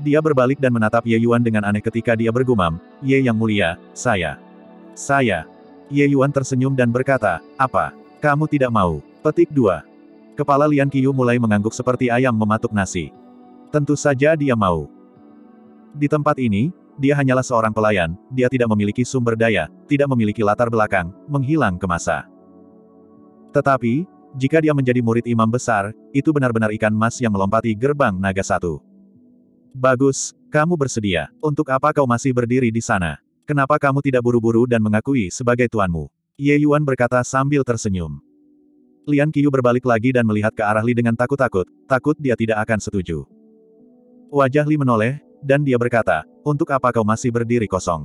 Speaker 1: Dia berbalik dan menatap Ye Yuan dengan aneh ketika dia bergumam, Ye yang mulia, saya. Saya. Ye Yuan tersenyum dan berkata, apa? Kamu tidak mau. Petik 2. Kepala Lian Qiyu mulai mengangguk seperti ayam mematuk nasi. Tentu saja dia mau. Di tempat ini, dia hanyalah seorang pelayan, dia tidak memiliki sumber daya, tidak memiliki latar belakang, menghilang ke masa. Tetapi, jika dia menjadi murid imam besar, itu benar-benar ikan mas yang melompati gerbang naga satu. Bagus, kamu bersedia. Untuk apa kau masih berdiri di sana? Kenapa kamu tidak buru-buru dan mengakui sebagai tuanmu? Ye Yuan berkata sambil tersenyum. Lian Qiu berbalik lagi dan melihat ke arah Li dengan takut-takut, takut dia tidak akan setuju. Wajah Li menoleh, dan dia berkata, untuk apa kau masih berdiri kosong?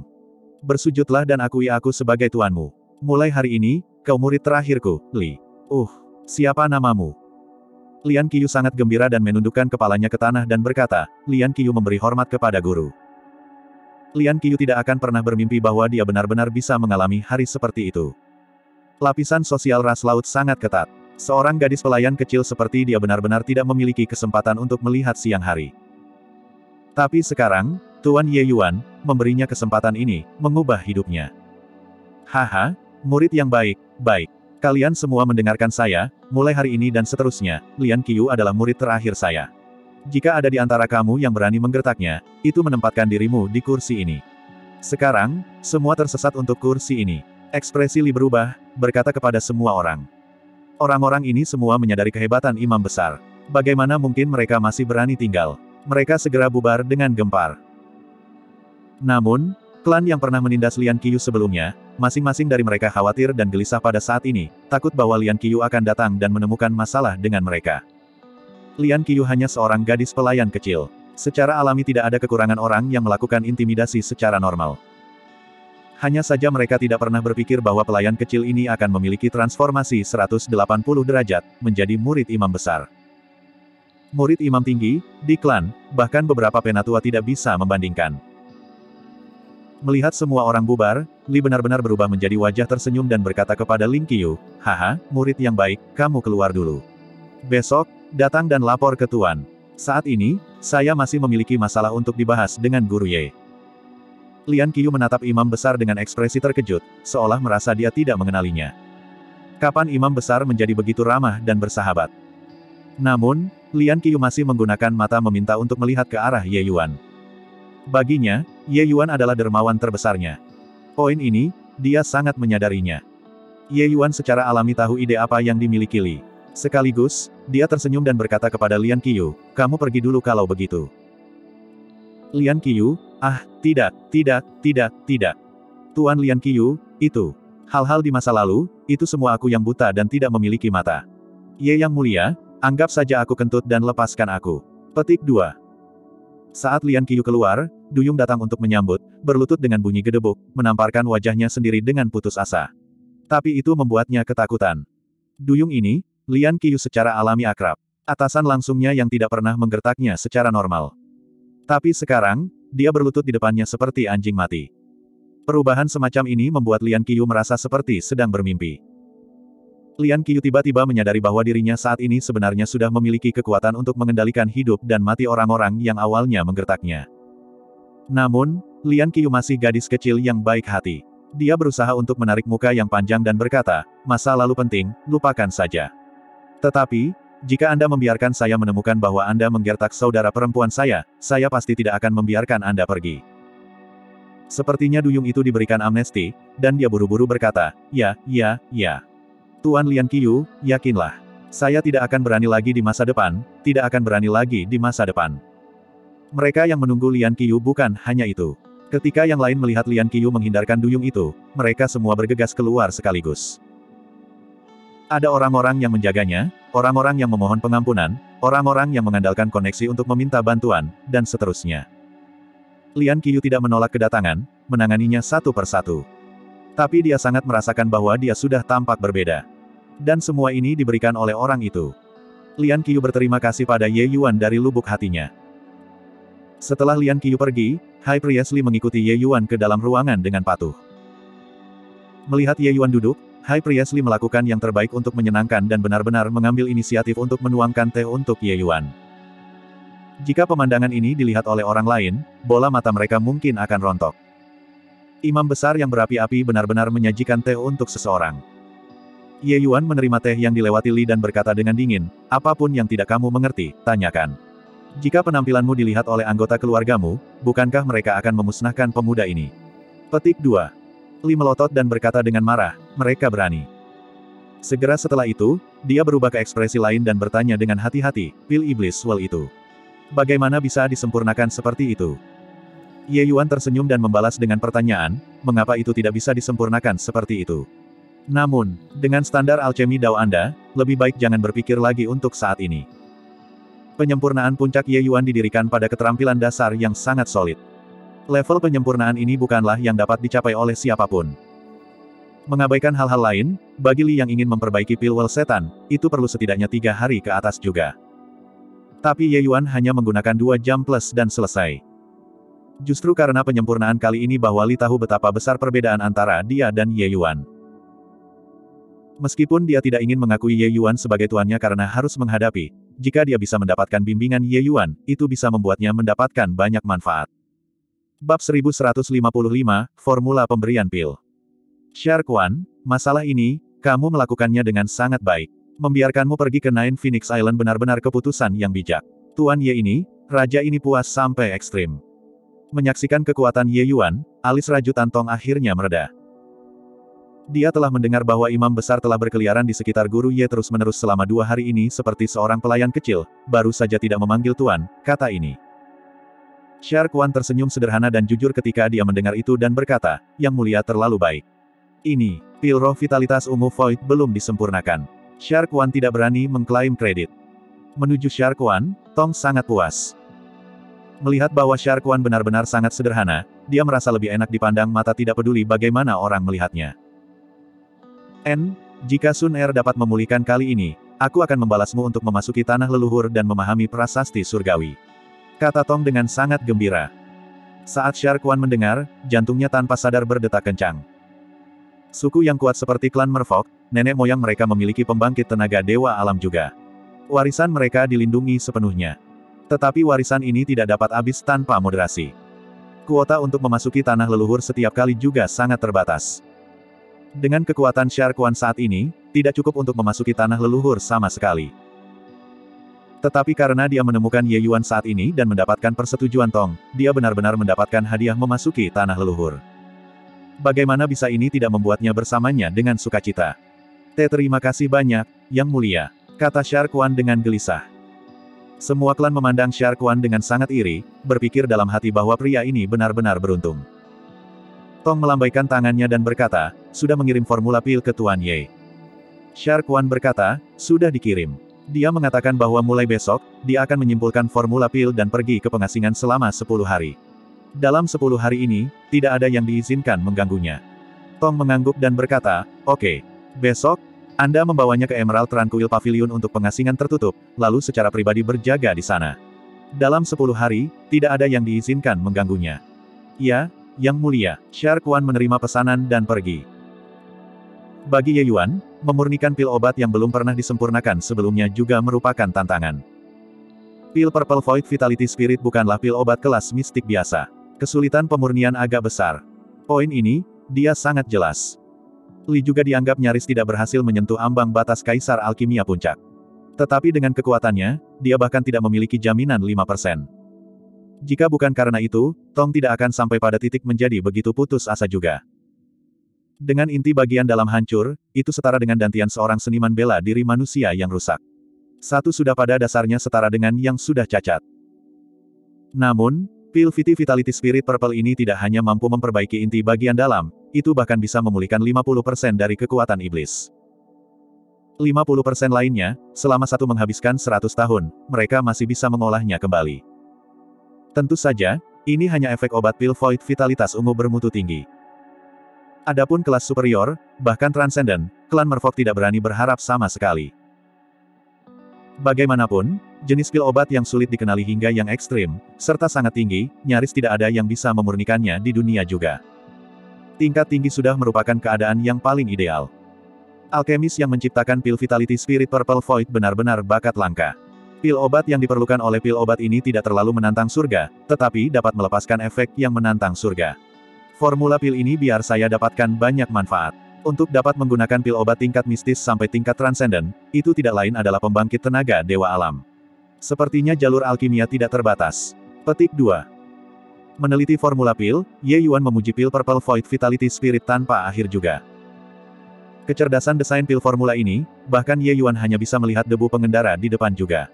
Speaker 1: Bersujudlah dan akui aku sebagai tuanmu. Mulai hari ini, kau murid terakhirku, Li. Uh, Siapa namamu? Lian Qiu sangat gembira dan menundukkan kepalanya ke tanah dan berkata, Lian Qiu memberi hormat kepada guru. Lian Qiu tidak akan pernah bermimpi bahwa dia benar-benar bisa mengalami hari seperti itu. Lapisan sosial ras laut sangat ketat. Seorang gadis pelayan kecil seperti dia benar-benar tidak memiliki kesempatan untuk melihat siang hari. Tapi sekarang, Tuan Ye Yuan, memberinya kesempatan ini, mengubah hidupnya. Haha, murid yang baik, baik. Kalian semua mendengarkan saya, mulai hari ini dan seterusnya, Lian Qiu adalah murid terakhir saya. Jika ada di antara kamu yang berani menggertaknya, itu menempatkan dirimu di kursi ini. Sekarang, semua tersesat untuk kursi ini. Ekspresi Li berubah, berkata kepada semua orang. Orang-orang ini semua menyadari kehebatan imam besar. Bagaimana mungkin mereka masih berani tinggal? Mereka segera bubar dengan gempar. Namun, klan yang pernah menindas Lian Qiu sebelumnya, Masing-masing dari mereka khawatir dan gelisah pada saat ini, takut bahwa Lian Qiu akan datang dan menemukan masalah dengan mereka. Lian Qiu hanya seorang gadis pelayan kecil. Secara alami tidak ada kekurangan orang yang melakukan intimidasi secara normal. Hanya saja mereka tidak pernah berpikir bahwa pelayan kecil ini akan memiliki transformasi 180 derajat, menjadi murid imam besar. Murid imam tinggi, di klan, bahkan beberapa penatua tidak bisa membandingkan. Melihat semua orang bubar, Li benar-benar berubah menjadi wajah tersenyum dan berkata kepada Ling Qiu, Haha, murid yang baik, kamu keluar dulu. Besok, datang dan lapor ke Tuan. Saat ini, saya masih memiliki masalah untuk dibahas dengan Guru Ye. Lian Qiu menatap imam besar dengan ekspresi terkejut, seolah merasa dia tidak mengenalinya. Kapan imam besar menjadi begitu ramah dan bersahabat? Namun, Lian Qiu masih menggunakan mata meminta untuk melihat ke arah Ye Yuan. Baginya, Ye Yuan adalah dermawan terbesarnya. Poin ini, dia sangat menyadarinya. Ye Yuan secara alami tahu ide apa yang dimiliki Li. Sekaligus, dia tersenyum dan berkata kepada Lian Qiu, kamu pergi dulu kalau begitu. Lian Qiu, ah, tidak, tidak, tidak, tidak. Tuan Lian Qiu, itu. Hal-hal di masa lalu, itu semua aku yang buta dan tidak memiliki mata. Ye yang mulia, anggap saja aku kentut dan lepaskan aku. Petik 2. Saat Lian Qiu keluar, Duyung datang untuk menyambut, berlutut dengan bunyi gedebuk, menamparkan wajahnya sendiri dengan putus asa. Tapi itu membuatnya ketakutan. Duyung ini, Lian Qiu secara alami akrab. Atasan langsungnya yang tidak pernah menggertaknya secara normal. Tapi sekarang, dia berlutut di depannya seperti anjing mati. Perubahan semacam ini membuat Lian Qiu merasa seperti sedang bermimpi. Lian Qiu tiba-tiba menyadari bahwa dirinya saat ini sebenarnya sudah memiliki kekuatan untuk mengendalikan hidup dan mati orang-orang yang awalnya menggertaknya. Namun, Lian Qiu masih gadis kecil yang baik hati. Dia berusaha untuk menarik muka yang panjang dan berkata, masa lalu penting, lupakan saja. Tetapi, jika Anda membiarkan saya menemukan bahwa Anda menggertak saudara perempuan saya, saya pasti tidak akan membiarkan Anda pergi. Sepertinya duyung itu diberikan amnesti, dan dia buru-buru berkata, ya, ya, ya. Tuan Lian Qiu, yakinlah. Saya tidak akan berani lagi di masa depan, tidak akan berani lagi di masa depan. Mereka yang menunggu Lian Qiu bukan hanya itu. Ketika yang lain melihat Lian Qiu menghindarkan duyung itu, mereka semua bergegas keluar sekaligus. Ada orang-orang yang menjaganya, orang-orang yang memohon pengampunan, orang-orang yang mengandalkan koneksi untuk meminta bantuan, dan seterusnya. Lian Qiu tidak menolak kedatangan, menanganinya satu persatu. Tapi dia sangat merasakan bahwa dia sudah tampak berbeda. Dan semua ini diberikan oleh orang itu. Lian Qiu berterima kasih pada Ye Yuan dari lubuk hatinya. Setelah Lian Qiu pergi, Hai Priest Li mengikuti Ye Yuan ke dalam ruangan dengan patuh. Melihat Ye Yuan duduk, Hai Priest Li melakukan yang terbaik untuk menyenangkan dan benar-benar mengambil inisiatif untuk menuangkan teh untuk Ye Yuan. Jika pemandangan ini dilihat oleh orang lain, bola mata mereka mungkin akan rontok. Imam besar yang berapi-api benar-benar menyajikan teh untuk seseorang. Ye Yuan menerima teh yang dilewati Li dan berkata dengan dingin, apa pun yang tidak kamu mengerti, tanyakan. Jika penampilanmu dilihat oleh anggota keluargamu, bukankah mereka akan memusnahkan pemuda ini? Petik 2. Li melotot dan berkata dengan marah, mereka berani. Segera setelah itu, dia berubah ke ekspresi lain dan bertanya dengan hati-hati, pil iblis well itu. Bagaimana bisa disempurnakan seperti itu? Ye Yuan tersenyum dan membalas dengan pertanyaan, mengapa itu tidak bisa disempurnakan seperti itu? Namun, dengan standar alchemy Dao Anda, lebih baik jangan berpikir lagi untuk saat ini. Penyempurnaan puncak Ye Yuan didirikan pada keterampilan dasar yang sangat solid. Level penyempurnaan ini bukanlah yang dapat dicapai oleh siapa pun. Mengabaikan hal-hal lain, bagi Li yang ingin memperbaiki pilwell setan, itu perlu setidaknya tiga hari ke atas juga. Tapi Ye Yuan hanya menggunakan dua jam plus dan selesai. Justru karena penyempurnaan kali ini bahwa Li tahu betapa besar perbedaan antara dia dan Ye Yuan. Meskipun dia tidak ingin mengakui Ye Yuan sebagai tuannya karena harus menghadapi, jika dia bisa mendapatkan bimbingan Ye Yuan, itu bisa membuatnya mendapatkan banyak manfaat. Bab 1155, Formula Pemberian Pil. Shark One, masalah ini, kamu melakukannya dengan sangat baik. Membiarkanmu pergi ke Nine Phoenix Island benar-benar keputusan yang bijak. Tuan Ye ini, raja ini puas sampai ekstrim. Menyaksikan kekuatan Ye Yuan, alis rajutan Tong akhirnya mereda. Dia telah mendengar bahwa imam besar telah berkeliaran di sekitar guru Ye terus-menerus selama dua hari ini seperti seorang pelayan kecil, baru saja tidak memanggil tuan, kata ini. Shark Wan tersenyum sederhana dan jujur ketika dia mendengar itu dan berkata, yang mulia terlalu baik. Ini, pil roh vitalitas ungu Void belum disempurnakan. Shark Wan tidak berani mengklaim kredit. Menuju Shark Wan, Tong sangat puas. Melihat bahwa Shark Wan benar-benar sangat sederhana, dia merasa lebih enak dipandang mata tidak peduli bagaimana orang melihatnya. N, jika Sun Er dapat memulihkan kali ini, aku akan membalasmu untuk memasuki tanah leluhur dan memahami prasasti surgawi. Kata Tong dengan sangat gembira. Saat Sharkwan mendengar, jantungnya tanpa sadar berdetak kencang. Suku yang kuat seperti klan Merfolk, nenek moyang mereka memiliki pembangkit tenaga dewa alam juga. Warisan mereka dilindungi sepenuhnya. Tetapi warisan ini tidak dapat habis tanpa moderasi. Kuota untuk memasuki tanah leluhur setiap kali juga sangat terbatas. Dengan kekuatan Sharkwan saat ini, tidak cukup untuk memasuki tanah leluhur sama sekali. Tetapi karena dia menemukan Ye Yuan saat ini dan mendapatkan persetujuan Tong, dia benar-benar mendapatkan hadiah memasuki tanah leluhur. Bagaimana bisa ini tidak membuatnya bersamanya dengan sukacita? Te terima kasih banyak, Yang Mulia, kata Sharkwan dengan gelisah. Semua klan memandang Sharkwan dengan sangat iri, berpikir dalam hati bahwa pria ini benar-benar beruntung. Tong melambaikan tangannya dan berkata, sudah mengirim formula pil ke Tuan Ye. Sharkwan berkata, sudah dikirim. Dia mengatakan bahwa mulai besok, dia akan menyimpulkan formula pil dan pergi ke pengasingan selama 10 hari. Dalam 10 hari ini, tidak ada yang diizinkan mengganggunya. Tong mengangguk dan berkata, oke. Besok, Anda membawanya ke Emerald Tranquil Pavilion untuk pengasingan tertutup, lalu secara pribadi berjaga di sana. Dalam 10 hari, tidak ada yang diizinkan mengganggunya. Ya, Yang Mulia, Shark Wan menerima pesanan dan pergi. Bagi Ye Yuan, memurnikan pil obat yang belum pernah disempurnakan sebelumnya juga merupakan tantangan. Pil Purple Void Vitality Spirit bukanlah pil obat kelas mistik biasa. Kesulitan pemurnian agak besar. Poin ini, dia sangat jelas. Li juga dianggap nyaris tidak berhasil menyentuh ambang batas Kaisar Alkimia Puncak. Tetapi dengan kekuatannya, dia bahkan tidak memiliki jaminan 5%. Jika bukan karena itu, Tong tidak akan sampai pada titik menjadi begitu putus asa juga. Dengan inti bagian dalam hancur, itu setara dengan dantian seorang seniman bela diri manusia yang rusak. Satu sudah pada dasarnya setara dengan yang sudah cacat. Namun, pil Viti Vitality Spirit Purple ini tidak hanya mampu memperbaiki inti bagian dalam, itu bahkan bisa memulihkan 50% dari kekuatan iblis. 50% lainnya, selama satu menghabiskan 100 tahun, mereka masih bisa mengolahnya kembali. Tentu saja, ini hanya efek obat pil Void Vitalitas ungu bermutu tinggi. Adapun kelas superior, bahkan transenden, klan Merfolk tidak berani berharap sama sekali. Bagaimanapun, jenis pil obat yang sulit dikenali hingga yang ekstrim, serta sangat tinggi, nyaris tidak ada yang bisa memurnikannya di dunia juga. Tingkat tinggi sudah merupakan keadaan yang paling ideal. Alkemis yang menciptakan pil Vitality Spirit Purple Void benar-benar bakat langka. Pil obat yang diperlukan oleh pil obat ini tidak terlalu menantang surga, tetapi dapat melepaskan efek yang menantang surga. Formula pil ini biar saya dapatkan banyak manfaat. Untuk dapat menggunakan pil obat tingkat mistis sampai tingkat transenden, itu tidak lain adalah pembangkit tenaga dewa alam. Sepertinya jalur alkimia tidak terbatas. Petik 2. Meneliti formula pil, Ye Yuan memuji pil Purple Void Vitality Spirit tanpa akhir juga. Kecerdasan desain pil formula ini, bahkan Ye Yuan hanya bisa melihat debu pengendara di depan juga.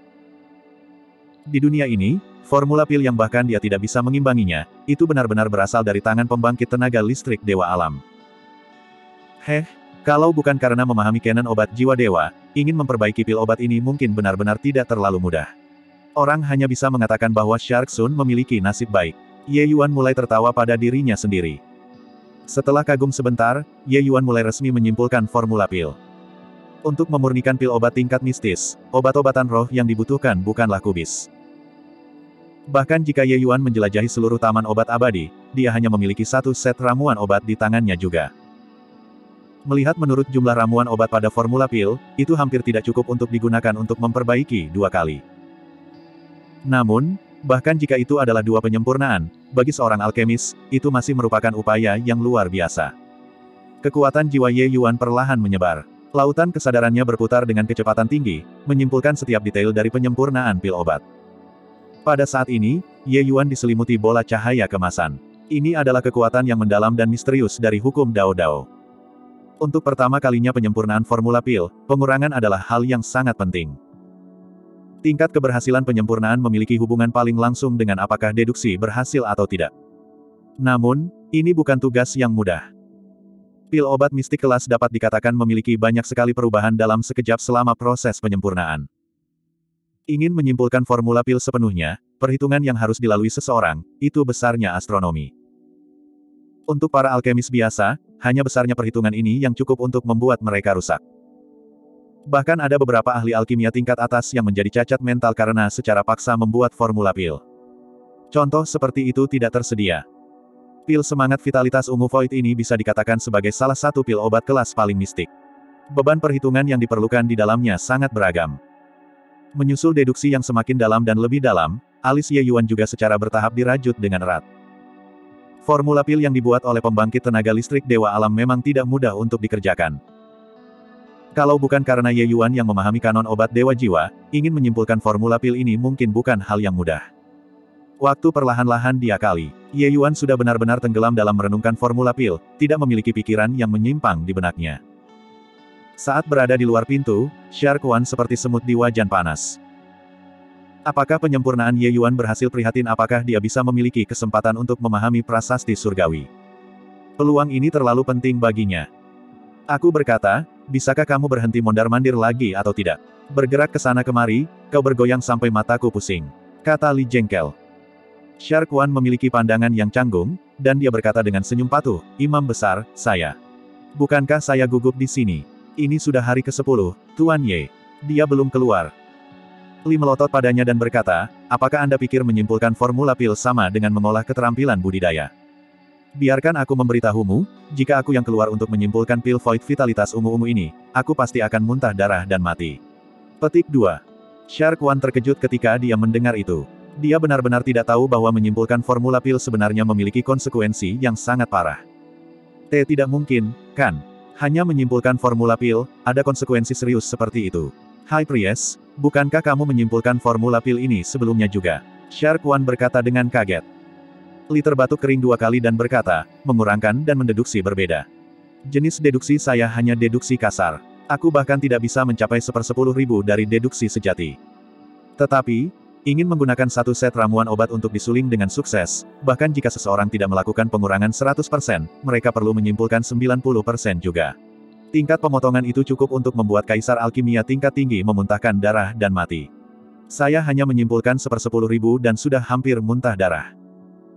Speaker 1: Di dunia ini, Formula pil yang bahkan dia tidak bisa mengimbanginya, itu benar-benar berasal dari tangan pembangkit tenaga listrik Dewa Alam. Heh, kalau bukan karena memahami canon obat jiwa dewa, ingin memperbaiki pil obat ini mungkin benar-benar tidak terlalu mudah. Orang hanya bisa mengatakan bahwa Shark Sun memiliki nasib baik. Ye Yuan mulai tertawa pada dirinya sendiri. Setelah kagum sebentar, Ye Yuan mulai resmi menyimpulkan formula pil. Untuk memurnikan pil obat tingkat mistis, obat-obatan roh yang dibutuhkan bukanlah kubis. Bahkan jika Ye Yuan menjelajahi seluruh taman obat abadi, dia hanya memiliki satu set ramuan obat di tangannya juga. Melihat menurut jumlah ramuan obat pada formula pil, itu hampir tidak cukup untuk digunakan untuk memperbaiki dua kali. Namun, bahkan jika itu adalah dua penyempurnaan, bagi seorang alkemis, itu masih merupakan upaya yang luar biasa. Kekuatan jiwa Ye Yuan perlahan menyebar. Lautan kesadarannya berputar dengan kecepatan tinggi, menyimpulkan setiap detail dari penyempurnaan pil obat. Pada saat ini, Ye Yuan diselimuti bola cahaya kemasan. Ini adalah kekuatan yang mendalam dan misterius dari hukum Dao Dao. Untuk pertama kalinya penyempurnaan formula pil, pengurangan adalah hal yang sangat penting. Tingkat keberhasilan penyempurnaan memiliki hubungan paling langsung dengan apakah deduksi berhasil atau tidak. Namun, ini bukan tugas yang mudah. Pil obat mistik kelas dapat dikatakan memiliki banyak sekali perubahan dalam sekejap selama proses penyempurnaan. Ingin menyimpulkan formula pil sepenuhnya, perhitungan yang harus dilalui seseorang, itu besarnya astronomi. Untuk para alkemis biasa, hanya besarnya perhitungan ini yang cukup untuk membuat mereka rusak. Bahkan ada beberapa ahli alkimia tingkat atas yang menjadi cacat mental karena secara paksa membuat formula pil. Contoh seperti itu tidak tersedia. Pil semangat vitalitas ungu void ini bisa dikatakan sebagai salah satu pil obat kelas paling mistik. Beban perhitungan yang diperlukan di dalamnya sangat beragam. Menyusul deduksi yang semakin dalam dan lebih dalam, alis Ye Yuan juga secara bertahap dirajut dengan erat. Formula pil yang dibuat oleh pembangkit tenaga listrik Dewa Alam memang tidak mudah untuk dikerjakan. Kalau bukan karena Ye Yuan yang memahami kanon obat Dewa Jiwa, ingin menyimpulkan formula pil ini mungkin bukan hal yang mudah. Waktu perlahan-lahan dia kali, Ye Yuan sudah benar-benar tenggelam dalam merenungkan formula pil, tidak memiliki pikiran yang menyimpang di benaknya. Saat berada di luar pintu, Shark Wan seperti semut di wajan panas. Apakah penyempurnaan Ye Yuan berhasil prihatin apakah dia bisa memiliki kesempatan untuk memahami prasasti surgawi? Peluang ini terlalu penting baginya. Aku berkata, bisakah kamu berhenti mondar-mandir lagi atau tidak? Bergerak ke sana kemari, kau bergoyang sampai mataku pusing. Kata Li jengkel. Shark Wan memiliki pandangan yang canggung, dan dia berkata dengan senyum patuh, Imam Besar, saya. Bukankah saya gugup di sini? Ini sudah hari ke-10, Tuan Ye. Dia belum keluar. Li melotot padanya dan berkata, apakah Anda pikir menyimpulkan formula pil sama dengan mengolah keterampilan budidaya? Biarkan aku memberitahumu, jika aku yang keluar untuk menyimpulkan pil void vitalitas ungu-ungu ini, aku pasti akan muntah darah dan mati. Petik 2. Shark Wan terkejut ketika dia mendengar itu. Dia benar-benar tidak tahu bahwa menyimpulkan formula pil sebenarnya memiliki konsekuensi yang sangat parah. T tidak mungkin, kan? Hanya menyimpulkan formula pil, ada konsekuensi serius seperti itu. High Priest, bukankah kamu menyimpulkan formula pil ini sebelumnya juga? Shark Wan berkata dengan kaget. Li terbatuk kering dua kali dan berkata, mengurangkan dan mendeduksi berbeda. Jenis deduksi saya hanya deduksi kasar. Aku bahkan tidak bisa mencapai sepersepuluh ribu dari deduksi sejati. Tetapi, ingin menggunakan satu set ramuan obat untuk disuling dengan sukses, bahkan jika seseorang tidak melakukan pengurangan 100%, mereka perlu menyimpulkan 90% juga. Tingkat pemotongan itu cukup untuk membuat kaisar alkimia tingkat tinggi memuntahkan darah dan mati. Saya hanya menyimpulkan sepersepuluh ribu dan sudah hampir muntah darah.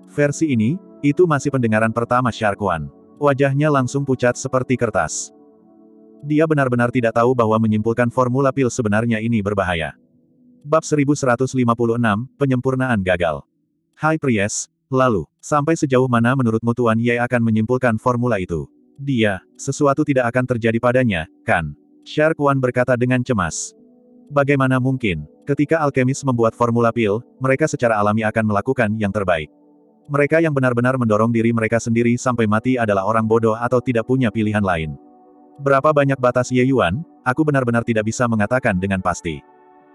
Speaker 1: Versi ini, itu masih pendengaran pertama Sharkwan. Wajahnya langsung pucat seperti kertas. Dia benar-benar tidak tahu bahwa menyimpulkan formula pil sebenarnya ini berbahaya. Bab 1156, Penyempurnaan Gagal. Hai Priest, lalu, sampai sejauh mana menurutmu Tuan Ye akan menyimpulkan formula itu? Dia, sesuatu tidak akan terjadi padanya, kan? Shark Wan berkata dengan cemas. Bagaimana mungkin, ketika alkemis membuat formula pil, mereka secara alami akan melakukan yang terbaik. Mereka yang benar-benar mendorong diri mereka sendiri sampai mati adalah orang bodoh atau tidak punya pilihan lain. Berapa banyak batas Ye Yuan, aku benar-benar tidak bisa mengatakan dengan pasti.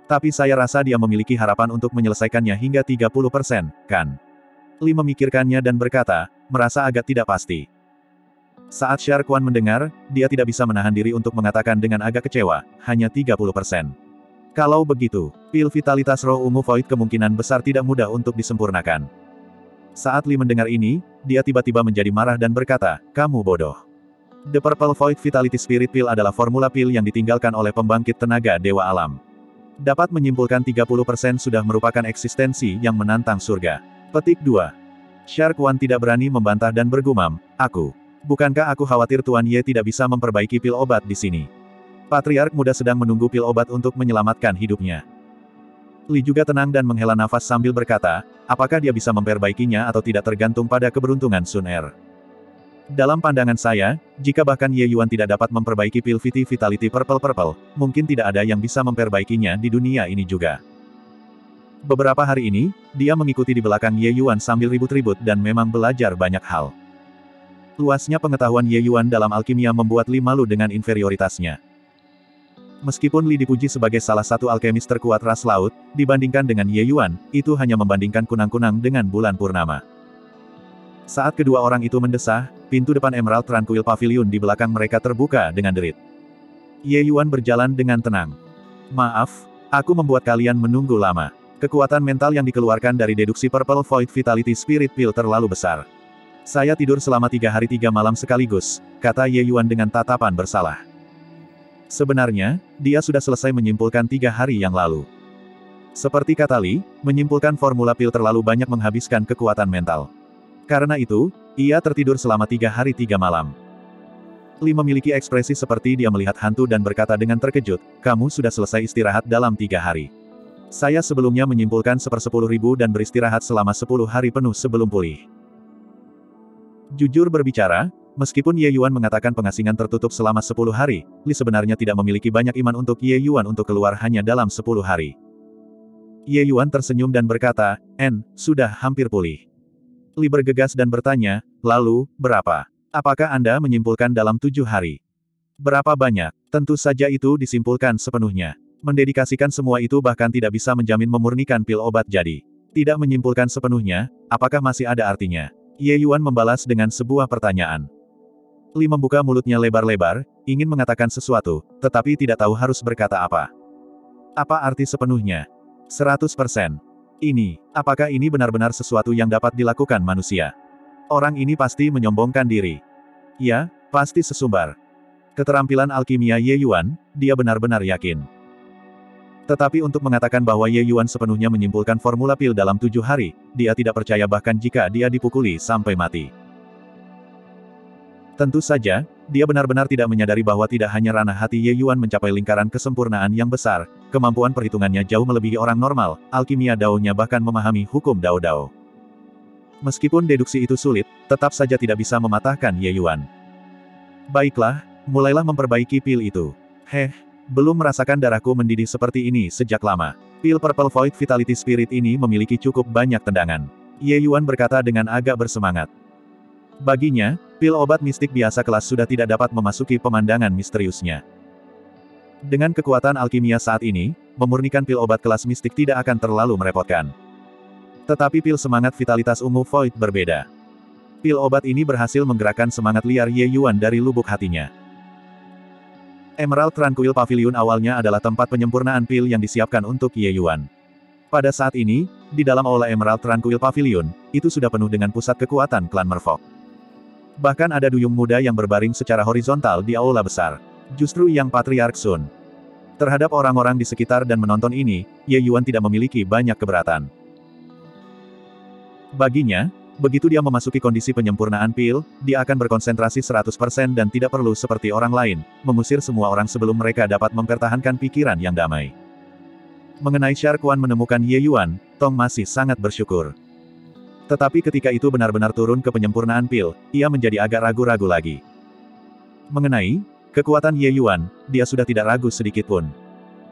Speaker 1: Tapi saya rasa dia memiliki harapan untuk menyelesaikannya hingga 30%, kan? Li memikirkannya dan berkata, merasa agak tidak pasti. Saat Sharkwan mendengar, dia tidak bisa menahan diri untuk mengatakan dengan agak kecewa, hanya 30%. Kalau begitu, pil vitalitas roh ungu void kemungkinan besar tidak mudah untuk disempurnakan. Saat Li mendengar ini, dia tiba-tiba menjadi marah dan berkata, kamu bodoh. The Purple Void Vitality Spirit Pill adalah formula pil yang ditinggalkan oleh pembangkit tenaga Dewa Alam. Dapat menyimpulkan 30% sudah merupakan eksistensi yang menantang surga. Petik 2. Shark Wan tidak berani membantah dan bergumam, aku. Bukankah aku khawatir Tuan Ye tidak bisa memperbaiki pil obat di sini? Patriark muda sedang menunggu pil obat untuk menyelamatkan hidupnya. Li juga tenang dan menghela nafas sambil berkata, apakah dia bisa memperbaikinya atau tidak tergantung pada keberuntungan Sun Er. Dalam pandangan saya, jika bahkan Ye Yuan tidak dapat memperbaiki pil Viti Vitality Purple Purple, mungkin tidak ada yang bisa memperbaikinya di dunia ini juga. Beberapa hari ini, dia mengikuti di belakang Ye Yuan sambil ribut-ribut dan memang belajar banyak hal. Luasnya pengetahuan Ye Yuan dalam alkimia membuat Li malu dengan inferioritasnya. Meskipun Li dipuji sebagai salah satu alkemis terkuat ras laut, dibandingkan dengan Ye Yuan, itu hanya membandingkan kunang-kunang dengan bulan purnama. Saat kedua orang itu mendesah, pintu depan Emerald Tranquil Pavilion di belakang mereka terbuka dengan derit. Ye Yuan berjalan dengan tenang. Maaf, aku membuat kalian menunggu lama. Kekuatan mental yang dikeluarkan dari deduksi Purple Void Vitality Spirit Pill terlalu besar. Saya tidur selama tiga hari tiga malam sekaligus, kata Ye Yuan dengan tatapan bersalah. Sebenarnya, dia sudah selesai menyimpulkan tiga hari yang lalu. Seperti kata Li, menyimpulkan formula pil terlalu banyak menghabiskan kekuatan mental. Karena itu, ia tertidur selama tiga hari tiga malam. Li memiliki ekspresi seperti dia melihat hantu dan berkata dengan terkejut, kamu sudah selesai istirahat dalam tiga hari. Saya sebelumnya menyimpulkan sepersepuluh ribu dan beristirahat selama sepuluh hari penuh sebelum pulih. Jujur berbicara, meskipun Ye Yuan mengatakan pengasingan tertutup selama sepuluh hari, Li sebenarnya tidak memiliki banyak iman untuk Ye Yuan untuk keluar hanya dalam sepuluh hari. Ye Yuan tersenyum dan berkata, En, sudah hampir pulih. Li bergegas dan bertanya, lalu, berapa? Apakah Anda menyimpulkan dalam tujuh hari? Berapa banyak? Tentu saja itu disimpulkan sepenuhnya. Mendedikasikan semua itu bahkan tidak bisa menjamin memurnikan pil obat jadi. Tidak menyimpulkan sepenuhnya, apakah masih ada artinya? Ye Yuan membalas dengan sebuah pertanyaan. Li membuka mulutnya lebar-lebar, ingin mengatakan sesuatu, tetapi tidak tahu harus berkata apa. Apa arti sepenuhnya? 100%. Ini, apakah ini benar-benar sesuatu yang dapat dilakukan manusia? Orang ini pasti menyombongkan diri. Ya, pasti sesumbar. Keterampilan alkimia Ye Yuan, dia benar-benar yakin. Tetapi untuk mengatakan bahwa Ye Yuan sepenuhnya menyimpulkan formula pil dalam tujuh hari, dia tidak percaya bahkan jika dia dipukuli sampai mati. Tentu saja, dia benar-benar tidak menyadari bahwa tidak hanya ranah hati Ye Yuan mencapai lingkaran kesempurnaan yang besar, kemampuan perhitungannya jauh melebihi orang normal, alkimia Dao-nya bahkan memahami hukum Dao-Dao. Meskipun deduksi itu sulit, tetap saja tidak bisa mematahkan Ye Yuan. Baiklah, mulailah memperbaiki pil itu. Heh, belum merasakan darahku mendidih seperti ini sejak lama. Pil Purple Void Vitality Spirit ini memiliki cukup banyak tendangan. Ye Yuan berkata dengan agak bersemangat. Baginya, pil obat mistik biasa kelas sudah tidak dapat memasuki pemandangan misteriusnya. Dengan kekuatan alkimia saat ini, memurnikan pil obat kelas mistik tidak akan terlalu merepotkan. Tetapi pil semangat vitalitas ungu Void berbeda. Pil obat ini berhasil menggerakkan semangat liar Ye Yuan dari lubuk hatinya. Emerald Tranquil Pavilion awalnya adalah tempat penyempurnaan pil yang disiapkan untuk Ye Yuan. Pada saat ini, di dalam aula Emerald Tranquil Pavilion, itu sudah penuh dengan pusat kekuatan klan Merfolk. Bahkan ada duyung muda yang berbaring secara horizontal di aula besar. Justru yang Patriark Sun. Terhadap orang-orang di sekitar dan menonton ini, Ye Yuan tidak memiliki banyak keberatan. Baginya, Begitu dia memasuki kondisi penyempurnaan pil, dia akan berkonsentrasi 100% dan tidak perlu seperti orang lain, mengusir semua orang sebelum mereka dapat mempertahankan pikiran yang damai. Mengenai Shark Wan menemukan Ye Yuan, Tong masih sangat bersyukur. Tetapi ketika itu benar-benar turun ke penyempurnaan pil, ia menjadi agak ragu-ragu lagi. Mengenai kekuatan Ye Yuan, dia sudah tidak ragu sedikit pun.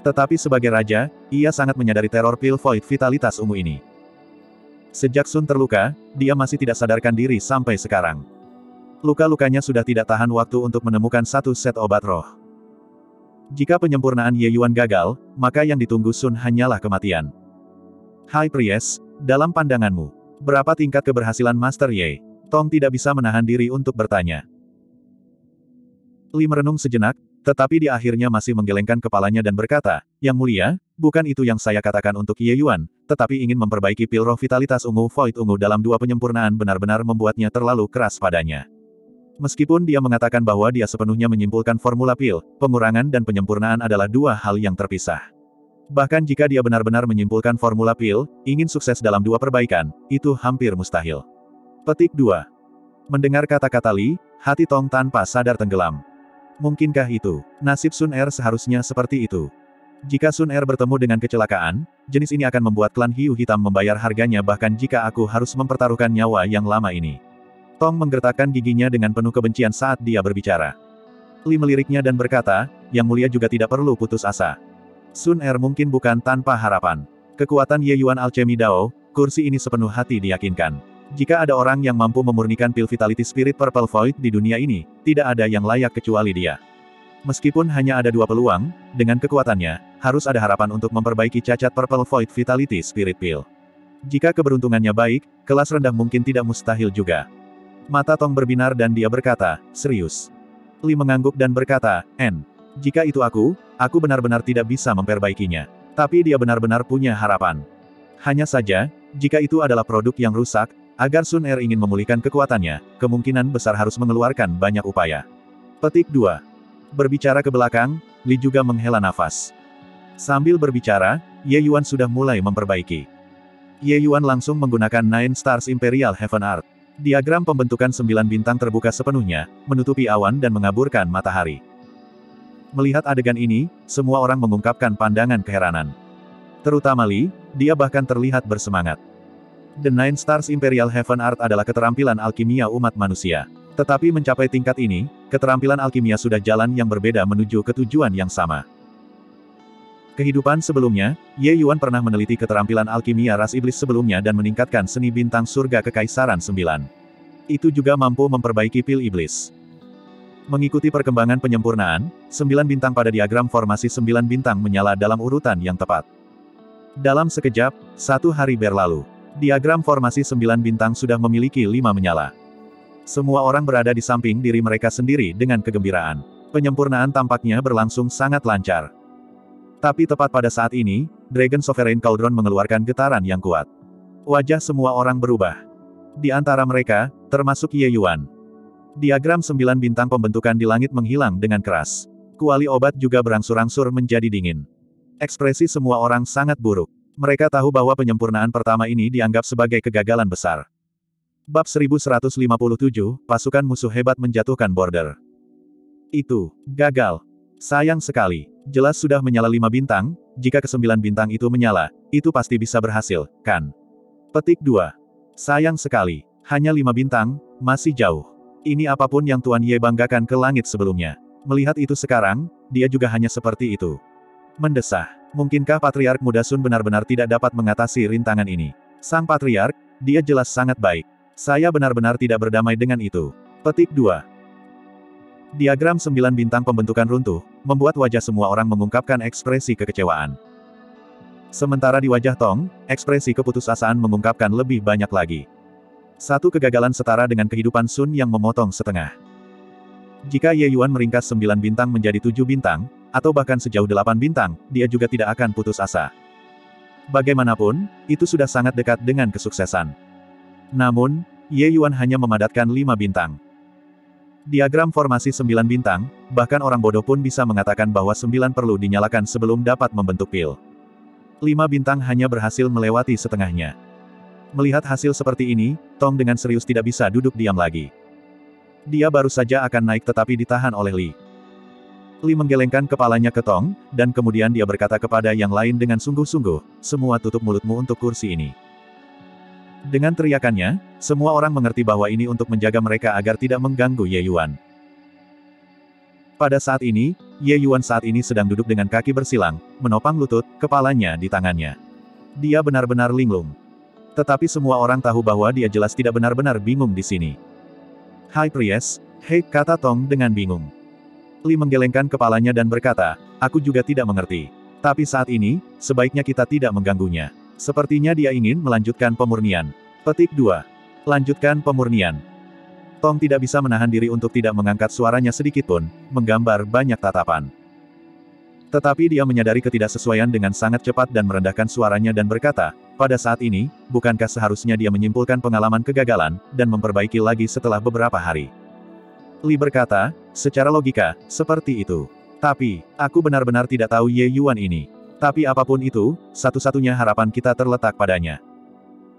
Speaker 1: Tetapi sebagai raja, ia sangat menyadari teror pil void vitalitas ungu ini. Sejak Sun terluka, dia masih tidak sadarkan diri sampai sekarang. Luka-lukanya sudah tidak tahan waktu untuk menemukan satu set obat roh. Jika penyempurnaan Ye Yuan gagal, maka yang ditunggu Sun hanyalah kematian. Hai Priest, dalam pandanganmu, berapa tingkat keberhasilan Master Ye? Tong tidak bisa menahan diri untuk bertanya. Li merenung sejenak, tetapi di akhirnya masih menggelengkan kepalanya dan berkata, Yang mulia, Bukan itu yang saya katakan untuk Ye Yuan, tetapi ingin memperbaiki pil roh vitalitas ungu Void ungu dalam dua penyempurnaan benar-benar membuatnya terlalu keras padanya. Meskipun dia mengatakan bahwa dia sepenuhnya menyimpulkan formula pil, pengurangan dan penyempurnaan adalah dua hal yang terpisah. Bahkan jika dia benar-benar menyimpulkan formula pil, ingin sukses dalam dua perbaikan, itu hampir mustahil. Petik 2. Mendengar kata-kata Li, hati Tong tanpa sadar tenggelam. Mungkinkah itu? Nasib Sun Er seharusnya seperti itu. Jika Sun Er bertemu dengan kecelakaan, jenis ini akan membuat klan Hiu Hitam membayar harganya bahkan jika aku harus mempertaruhkan nyawa yang lama ini. Tong menggertakkan giginya dengan penuh kebencian saat dia berbicara. Li meliriknya dan berkata, Yang Mulia juga tidak perlu putus asa. Sun Er mungkin bukan tanpa harapan. Kekuatan Ye Yuan Alchemy Dao, kursi ini sepenuh hati diyakinkan. Jika ada orang yang mampu memurnikan pil Vitality Spirit Purple Void di dunia ini, tidak ada yang layak kecuali dia. Meskipun hanya ada dua peluang, dengan kekuatannya, harus ada harapan untuk memperbaiki cacat Purple Void Vitality Spirit Pill. Jika keberuntungannya baik, kelas rendah mungkin tidak mustahil juga. Mata Tong berbinar dan dia berkata, serius. Li mengangguk dan berkata, N. Jika itu aku, aku benar-benar tidak bisa memperbaikinya. Tapi dia benar-benar punya harapan. Hanya saja, jika itu adalah produk yang rusak, agar Sun Er ingin memulihkan kekuatannya, kemungkinan besar harus mengeluarkan banyak upaya. Petik 2. Berbicara ke belakang, Li juga menghela nafas. Sambil berbicara, Ye Yuan sudah mulai memperbaiki. Ye Yuan langsung menggunakan Nine Stars Imperial Heaven Art. Diagram pembentukan sembilan bintang terbuka sepenuhnya, menutupi awan dan mengaburkan matahari. Melihat adegan ini, semua orang mengungkapkan pandangan keheranan. Terutama Li, dia bahkan terlihat bersemangat. The Nine Stars Imperial Heaven Art adalah keterampilan alkimia umat manusia. Tetapi mencapai tingkat ini, keterampilan alkimia sudah jalan yang berbeda menuju ke tujuan yang sama. Kehidupan sebelumnya, Ye Yuan pernah meneliti keterampilan alkimia ras iblis sebelumnya dan meningkatkan seni bintang surga kekaisaran sembilan. Itu juga mampu memperbaiki pil iblis. Mengikuti perkembangan penyempurnaan, sembilan bintang pada diagram formasi sembilan bintang menyala dalam urutan yang tepat. Dalam sekejap, satu hari berlalu. Diagram formasi sembilan bintang sudah memiliki lima menyala. Semua orang berada di samping diri mereka sendiri dengan kegembiraan. Penyempurnaan tampaknya berlangsung sangat lancar. Tapi tepat pada saat ini, Dragon Sovereign Cauldron mengeluarkan getaran yang kuat. Wajah semua orang berubah. Di antara mereka, termasuk Ye Yuan. Diagram sembilan bintang pembentukan di langit menghilang dengan keras. Kuali obat juga berangsur-angsur menjadi dingin. Ekspresi semua orang sangat buruk. Mereka tahu bahwa penyempurnaan pertama ini dianggap sebagai kegagalan besar. Bab 1157, pasukan musuh hebat menjatuhkan border. Itu, gagal. Sayang sekali. Jelas sudah menyala lima bintang, jika kesembilan bintang itu menyala, itu pasti bisa berhasil, kan? Petik 2. Sayang sekali. Hanya lima bintang, masih jauh. Ini apa pun yang Tuan Ye banggakan ke langit sebelumnya. Melihat itu sekarang, dia juga hanya seperti itu. Mendesah. Mungkinkah Patriark Muda Sun benar-benar tidak dapat mengatasi rintangan ini? Sang Patriark, dia jelas sangat baik. Saya benar-benar tidak berdamai dengan itu. Petik 2. Diagram sembilan bintang pembentukan runtuh, membuat wajah semua orang mengungkapkan ekspresi kekecewaan. Sementara di wajah Tong, ekspresi keputusasaan mengungkapkan lebih banyak lagi. Satu kegagalan setara dengan kehidupan Sun yang memotong setengah. Jika Ye Yuan meringkas sembilan bintang menjadi tujuh bintang, atau bahkan sejauh delapan bintang, dia juga tidak akan putus asa. Bagaimanapun, itu sudah sangat dekat dengan kesuksesan. Namun, Ye Yuan hanya memadatkan lima bintang. Diagram formasi sembilan bintang, bahkan orang bodoh pun bisa mengatakan bahwa sembilan perlu dinyalakan sebelum dapat membentuk pil. Lima bintang hanya berhasil melewati setengahnya. Melihat hasil seperti ini, Tong dengan serius tidak bisa duduk diam lagi. Dia baru saja akan naik tetapi ditahan oleh Li. Li menggelengkan kepalanya ke Tong, dan kemudian dia berkata kepada yang lain dengan sungguh-sungguh, semua tutup mulutmu untuk kursi ini. Dengan teriakannya, semua orang mengerti bahwa ini untuk menjaga mereka agar tidak mengganggu Ye Yuan. Pada saat ini, Ye Yuan saat ini sedang duduk dengan kaki bersilang, menopang lutut, kepalanya di tangannya. Dia benar-benar linglung. Tetapi semua orang tahu bahwa dia jelas tidak benar-benar bingung di sini. Hai Priest, hei, kata Tong dengan bingung. Li menggelengkan kepalanya dan berkata, aku juga tidak mengerti. Tapi saat ini, sebaiknya kita tidak mengganggunya. Sepertinya dia ingin melanjutkan pemurnian. Petik 2. Lanjutkan pemurnian. Tom tidak bisa menahan diri untuk tidak mengangkat suaranya sedikitpun, menggambar banyak tatapan. Tetapi dia menyadari ketidaksesuaian dengan sangat cepat dan merendahkan suaranya dan berkata, pada saat ini, bukankah seharusnya dia menyimpulkan pengalaman kegagalan, dan memperbaiki lagi setelah beberapa hari. Li berkata, secara logika, seperti itu. Tapi, aku benar-benar tidak tahu Ye Yuan ini. Tapi apa pun itu, satu-satunya harapan kita terletak padanya.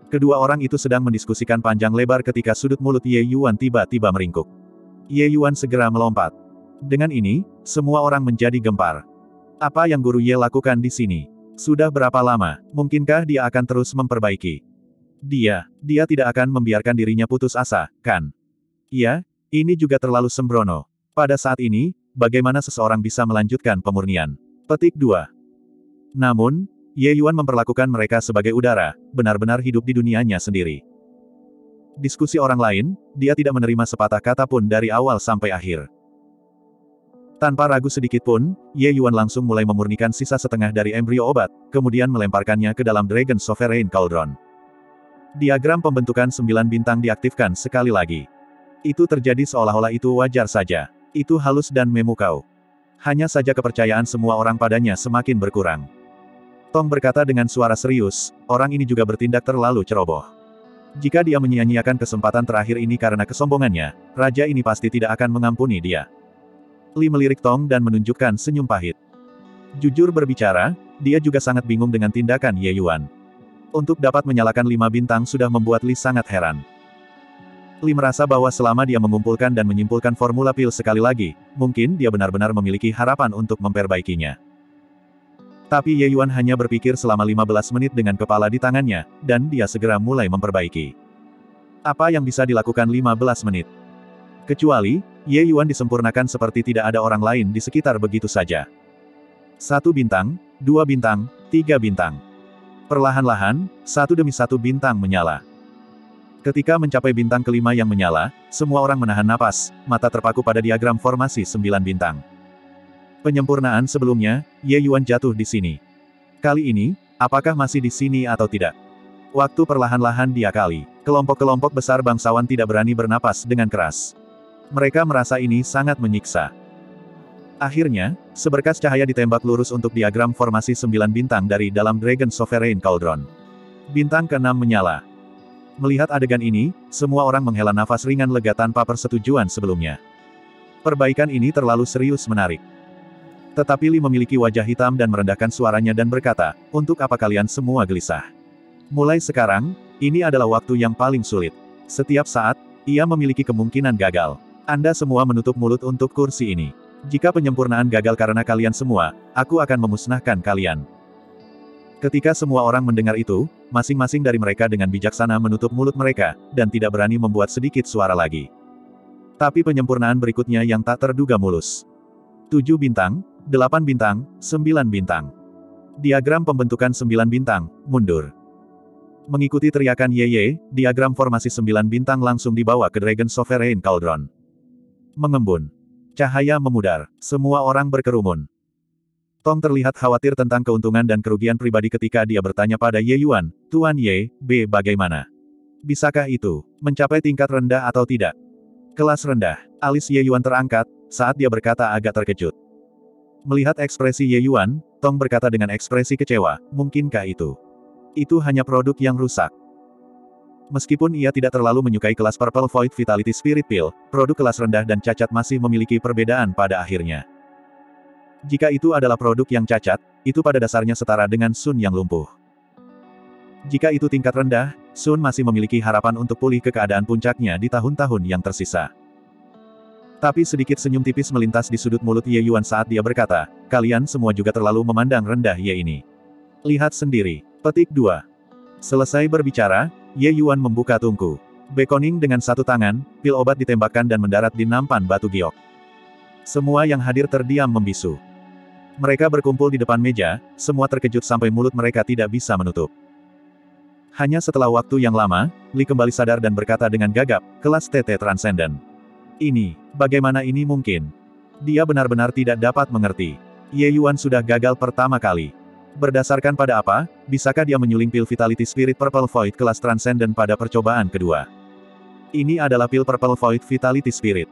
Speaker 1: Kedua orang itu sedang mendiskusikan panjang lebar ketika sudut mulut Ye Yuan tiba-tiba meringkuk. Ye Yuan segera melompat. Dengan ini, semua orang menjadi gempar. Apa yang guru Ye lakukan di sini? Sudah berapa lama? Mungkinkah dia akan terus memperbaiki? Dia, dia tidak akan membiarkan dirinya putus asa, kan? Iya, ini juga terlalu sembrono. Pada saat ini, bagaimana seseorang bisa melanjutkan pemurnian? Petik 2. Namun, Ye Yuan memperlakukan mereka sebagai udara, benar-benar hidup di dunianya sendiri. Diskusi orang lain, dia tidak menerima sepatah kata pun dari awal sampai akhir. Tanpa ragu sedikit pun, Ye Yuan langsung mulai memurnikan sisa setengah dari embrio obat, kemudian melemparkannya ke dalam Dragon Sovereign Cauldron. Diagram pembentukan sembilan bintang diaktifkan sekali lagi. Itu terjadi seolah-olah itu wajar saja. Itu halus dan memukau. Hanya saja kepercayaan semua orang padanya semakin berkurang. Tong berkata dengan suara serius, orang ini juga bertindak terlalu ceroboh. Jika dia menyia-nyiakan kesempatan terakhir ini karena kesombongannya, raja ini pasti tidak akan mengampuni dia. Li melirik Tong dan menunjukkan senyum pahit. Jujur berbicara, dia juga sangat bingung dengan tindakan Ye Yuan. Untuk dapat menyalakan lima bintang sudah membuat Li sangat heran. Li merasa bahwa selama dia mengumpulkan dan menyimpulkan formula pil sekali lagi, mungkin dia benar-benar memiliki harapan untuk memperbaikinya. Tapi Ye Yuan hanya berpikir selama 15 menit dengan kepala di tangannya, dan dia segera mulai memperbaiki. Apa yang bisa dilakukan 15 menit? Kecuali, Ye Yuan disempurnakan seperti tidak ada orang lain di sekitar begitu saja. Satu bintang, dua bintang, tiga bintang. Perlahan-lahan, satu demi satu bintang menyala. Ketika mencapai bintang kelima yang menyala, semua orang menahan napas, mata terpaku pada diagram formasi sembilan bintang. Penyempurnaan sebelumnya, Ye Yuan jatuh di sini. Kali ini, apakah masih di sini atau tidak? Waktu perlahan-lahan dia kali. Kelompok-kelompok besar bangsawan tidak berani bernapas dengan keras. Mereka merasa ini sangat menyiksa. Akhirnya, seberkas cahaya ditembak lurus untuk diagram formasi sembilan bintang dari dalam Dragon Sovereign Cauldron. Bintang keenam menyala. Melihat adegan ini, semua orang menghela nafas ringan lega tanpa persetujuan sebelumnya. Perbaikan ini terlalu serius menarik. Tetapi Li memiliki wajah hitam dan merendahkan suaranya dan berkata, untuk apa kalian semua gelisah? Mulai sekarang, ini adalah waktu yang paling sulit. Setiap saat, ia memiliki kemungkinan gagal. Anda semua menutup mulut untuk kursi ini. Jika penyempurnaan gagal karena kalian semua, aku akan memusnahkan kalian. Ketika semua orang mendengar itu, masing-masing dari mereka dengan bijaksana menutup mulut mereka, dan tidak berani membuat sedikit suara lagi. Tapi penyempurnaan berikutnya yang tak terduga mulus. Tujuh bintang, Delapan bintang, sembilan bintang. Diagram pembentukan sembilan bintang, mundur. Mengikuti teriakan Yeye, diagram formasi sembilan bintang langsung dibawa ke Dragon Sovereign Cauldron. Mengembun. Cahaya memudar. Semua orang berkerumun. Tong terlihat khawatir tentang keuntungan dan kerugian pribadi ketika dia bertanya pada Ye Yuan, Tuan Ye, B bagaimana? Bisakah itu, mencapai tingkat rendah atau tidak? Kelas rendah. Alis Ye Yuan terangkat, saat dia berkata agak terkejut. Melihat ekspresi Ye Yuan, Tong berkata dengan ekspresi kecewa, mungkinkah itu? Itu hanya produk yang rusak. Meskipun ia tidak terlalu menyukai kelas Purple Void Vitality Spirit Pill, produk kelas rendah dan cacat masih memiliki perbedaan pada akhirnya. Jika itu adalah produk yang cacat, itu pada dasarnya setara dengan Sun yang lumpuh. Jika itu tingkat rendah, Sun masih memiliki harapan untuk pulih ke keadaan puncaknya di tahun-tahun yang tersisa. Tapi sedikit senyum tipis melintas di sudut mulut Ye Yuan saat dia berkata, kalian semua juga terlalu memandang rendah Ye ini. Lihat sendiri. Petik 2. Selesai berbicara, Ye Yuan membuka tungku. Bekoning dengan satu tangan, pil obat ditembakkan dan mendarat di nampan batu giok. Semua yang hadir terdiam membisu. Mereka berkumpul di depan meja, semua terkejut sampai mulut mereka tidak bisa menutup. Hanya setelah waktu yang lama, Li kembali sadar dan berkata dengan gagap, kelas TT Transcendent. Ini, bagaimana ini mungkin? Dia benar-benar tidak dapat mengerti. Ye Yuan sudah gagal pertama kali. Berdasarkan pada apa, bisakah dia menyuling pil Vitality Spirit Purple Void kelas Transcendent pada percobaan kedua? Ini adalah pil Purple Void Vitality Spirit.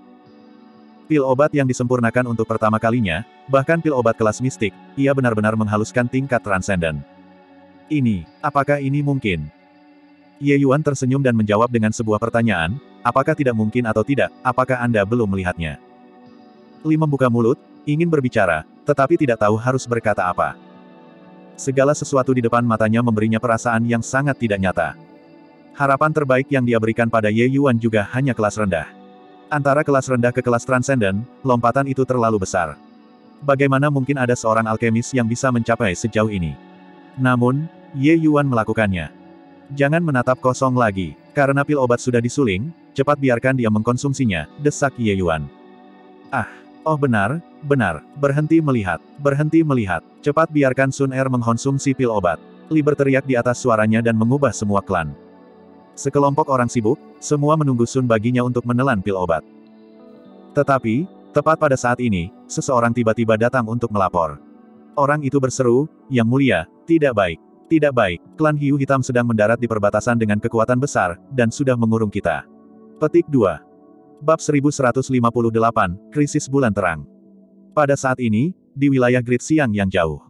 Speaker 1: Pil obat yang disempurnakan untuk pertama kalinya, bahkan pil obat kelas mistik, ia benar-benar menghaluskan tingkat Transcendent. Ini, apakah ini mungkin? Ye Yuan tersenyum dan menjawab dengan sebuah pertanyaan, Apakah tidak mungkin atau tidak, apakah Anda belum melihatnya? Li membuka mulut, ingin berbicara, tetapi tidak tahu harus berkata apa. Segala sesuatu di depan matanya memberinya perasaan yang sangat tidak nyata. Harapan terbaik yang dia berikan pada Ye Yuan juga hanya kelas rendah. Antara kelas rendah ke kelas transcendent, lompatan itu terlalu besar. Bagaimana mungkin ada seorang alkemis yang bisa mencapai sejauh ini? Namun, Ye Yuan melakukannya. Jangan menatap kosong lagi. Karena pil obat sudah disuling, cepat biarkan dia mengkonsumsinya, desak Ye Yuan. Ah, oh benar, benar, berhenti melihat, berhenti melihat, cepat biarkan Sun Er mengkonsumsi pil obat. Li berteriak di atas suaranya dan mengubah semua klan. Sekelompok orang sibuk, semua menunggu Sun baginya untuk menelan pil obat. Tetapi, tepat pada saat ini, seseorang tiba-tiba datang untuk melapor. Orang itu berseru, Yang Mulia, tidak baik. Tidak baik, klan Hiu Hitam sedang mendarat di perbatasan dengan kekuatan besar, dan sudah mengurung kita. Petik 2. Bab 1158, Krisis Bulan Terang. Pada saat ini, di wilayah Great Siang yang jauh.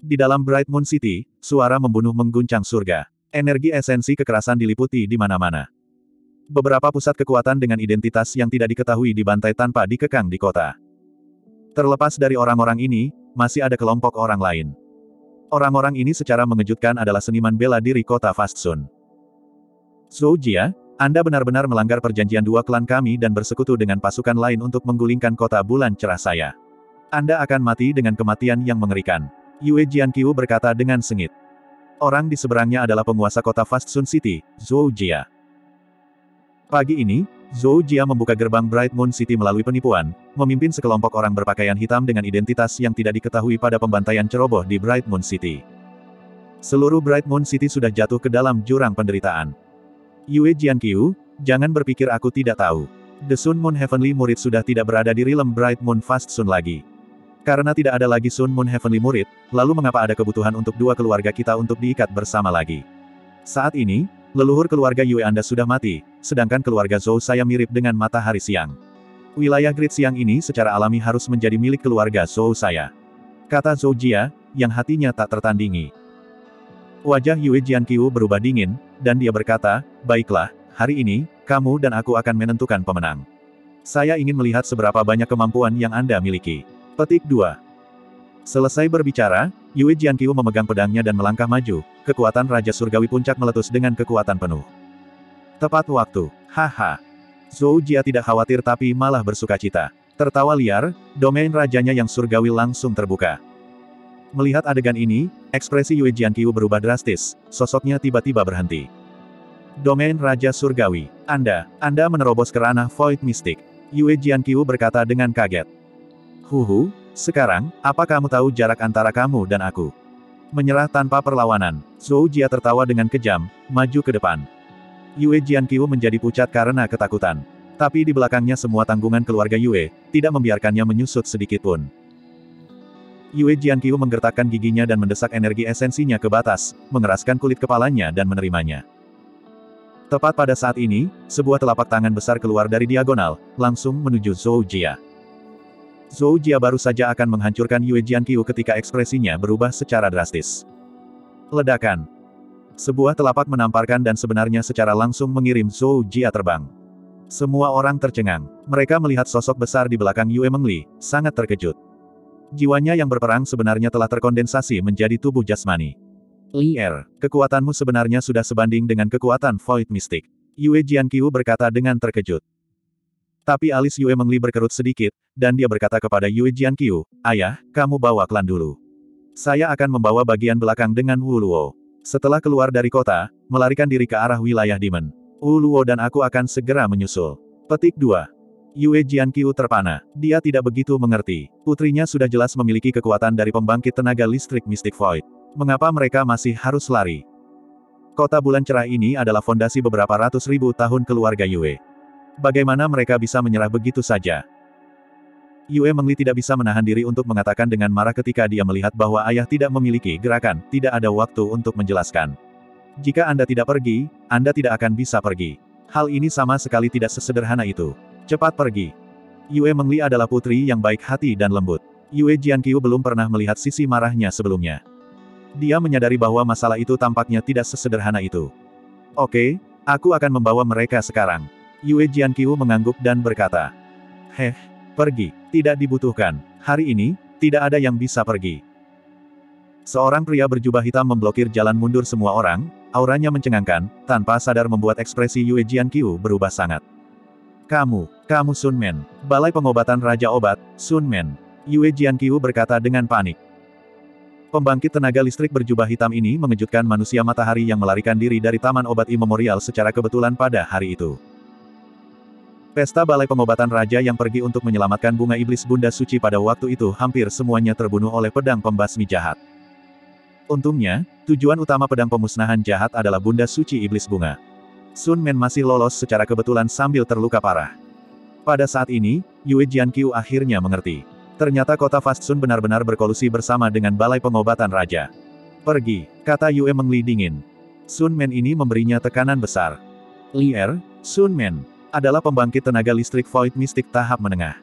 Speaker 1: Di dalam Bright Moon City, suara membunuh mengguncang surga. Energi esensi kekerasan diliputi di mana-mana. Beberapa pusat kekuatan dengan identitas yang tidak diketahui dibantai tanpa dikekang di kota. Terlepas dari orang-orang ini, masih ada kelompok orang lain. Orang-orang ini secara mengejutkan adalah seniman bela diri kota Fastsun. Zhou Jia, Anda benar-benar melanggar perjanjian dua klan kami dan bersekutu dengan pasukan lain untuk menggulingkan kota bulan cerah saya. Anda akan mati dengan kematian yang mengerikan. Yue Jianqiu berkata dengan sengit. Orang di seberangnya adalah penguasa kota Fast Sun City, Zhou Jia. Pagi ini, Zhou Jia membuka gerbang Bright Moon City melalui penipuan, memimpin sekelompok orang berpakaian hitam dengan identitas yang tidak diketahui pada pembantaian ceroboh di Bright Moon City. Seluruh Bright Moon City sudah jatuh ke dalam jurang penderitaan. Yue Jianqiu, jangan berpikir aku tidak tahu. The Sun Moon Heavenly Murid sudah tidak berada di realm Bright Moon Fast Sun lagi. Karena tidak ada lagi Sun Moon Heavenly Murid, lalu mengapa ada kebutuhan untuk dua keluarga kita untuk diikat bersama lagi? Saat ini, leluhur keluarga Yue Anda sudah mati, sedangkan keluarga Zhou saya mirip dengan matahari siang. Wilayah Grid Siang ini secara alami harus menjadi milik keluarga Zhou saya. Kata Zhou Jia, yang hatinya tak tertandingi. Wajah Yue Jianqiu berubah dingin, dan dia berkata, Baiklah, hari ini, kamu dan aku akan menentukan pemenang. Saya ingin melihat seberapa banyak kemampuan yang Anda miliki. Petik 2. Selesai berbicara, Yue Jianqiu memegang pedangnya dan melangkah maju, kekuatan Raja Surgawi Puncak meletus dengan kekuatan penuh. Tepat waktu. Haha. Zhou Jia tidak khawatir tapi malah bersuka cita. Tertawa liar, domain rajanya yang surgawi langsung terbuka. Melihat adegan ini, ekspresi Yue Jianqiu berubah drastis, sosoknya tiba-tiba berhenti. Domain Raja Surgawi. Anda, Anda menerobos ke ranah Void Mystic. Yue Jianqiu berkata dengan kaget. Huhu, sekarang, apa kamu tahu jarak antara kamu dan aku? Menyerah tanpa perlawanan, Zhou Jia tertawa dengan kejam, maju ke depan. Yue Jianqiu menjadi pucat karena ketakutan. Tapi di belakangnya semua tanggungan keluarga Yue, tidak membiarkannya menyusut sedikit pun. Yue Jianqiu menggertakkan giginya dan mendesak energi esensinya ke batas, mengeraskan kulit kepalanya dan menerimanya. Tepat pada saat ini, sebuah telapak tangan besar keluar dari diagonal, langsung menuju Zhou Jia. Zhou Jia baru saja akan menghancurkan Yue Jianqiu ketika ekspresinya berubah secara drastis. Ledakan. Sebuah telapak menamparkan dan sebenarnya secara langsung mengirim Zhou Jia terbang. Semua orang tercengang. Mereka melihat sosok besar di belakang Yue Mengli, sangat terkejut. Jiwanya yang berperang sebenarnya telah terkondensasi menjadi tubuh jasmani. Lier, kekuatanmu sebenarnya sudah sebanding dengan kekuatan Void Mystic. Yue Jianqiu berkata dengan terkejut. Tapi alis Yue Mengli berkerut sedikit, dan dia berkata kepada Yue Jianqiu, Ayah, kamu bawa klan dulu. Saya akan membawa bagian belakang dengan Wu Luo. Setelah keluar dari kota, melarikan diri ke arah wilayah Dimen. Wu Luo dan aku akan segera menyusul. Petik 2. Yue Jianqiu terpana. Dia tidak begitu mengerti. Putrinya sudah jelas memiliki kekuatan dari pembangkit tenaga listrik Mystic Void. Mengapa mereka masih harus lari? Kota bulan cerah ini adalah fondasi beberapa ratus ribu tahun keluarga Yue. Bagaimana mereka bisa menyerah begitu saja? Yue Mengli tidak bisa menahan diri untuk mengatakan dengan marah ketika dia melihat bahwa ayah tidak memiliki gerakan, tidak ada waktu untuk menjelaskan. Jika Anda tidak pergi, Anda tidak akan bisa pergi. Hal ini sama sekali tidak sesederhana itu. Cepat pergi. Yue Mengli adalah putri yang baik hati dan lembut. Yue Jianqiu belum pernah melihat sisi marahnya sebelumnya. Dia menyadari bahwa masalah itu tampaknya tidak sesederhana itu. Oke, aku akan membawa mereka sekarang. Yue Jianqiu mengangguk dan berkata, Heh, pergi, tidak dibutuhkan. Hari ini, tidak ada yang bisa pergi. Seorang pria berjubah hitam memblokir jalan mundur semua orang, auranya mencengangkan, tanpa sadar membuat ekspresi Yue Jianqiu berubah sangat. Kamu, kamu Sun Men, Balai Pengobatan Raja Obat, Sun Men. Yue Jianqiu berkata dengan panik. Pembangkit tenaga listrik berjubah hitam ini mengejutkan manusia matahari yang melarikan diri dari Taman Obat Imemorial secara kebetulan pada hari itu. Pesta Balai Pengobatan Raja yang pergi untuk menyelamatkan bunga iblis Bunda Suci pada waktu itu hampir semuanya terbunuh oleh pedang pembasmi jahat. Untungnya, tujuan utama pedang pemusnahan jahat adalah Bunda Suci Iblis Bunga. Sun Men masih lolos secara kebetulan sambil terluka parah. Pada saat ini, Yue Jianqiu akhirnya mengerti. Ternyata kota Fast Sun benar-benar berkolusi bersama dengan Balai Pengobatan Raja. Pergi, kata Yue Mengli dingin. Sun Men ini memberinya tekanan besar. Lier, Sun Men, adalah pembangkit tenaga listrik Void Mystic tahap menengah.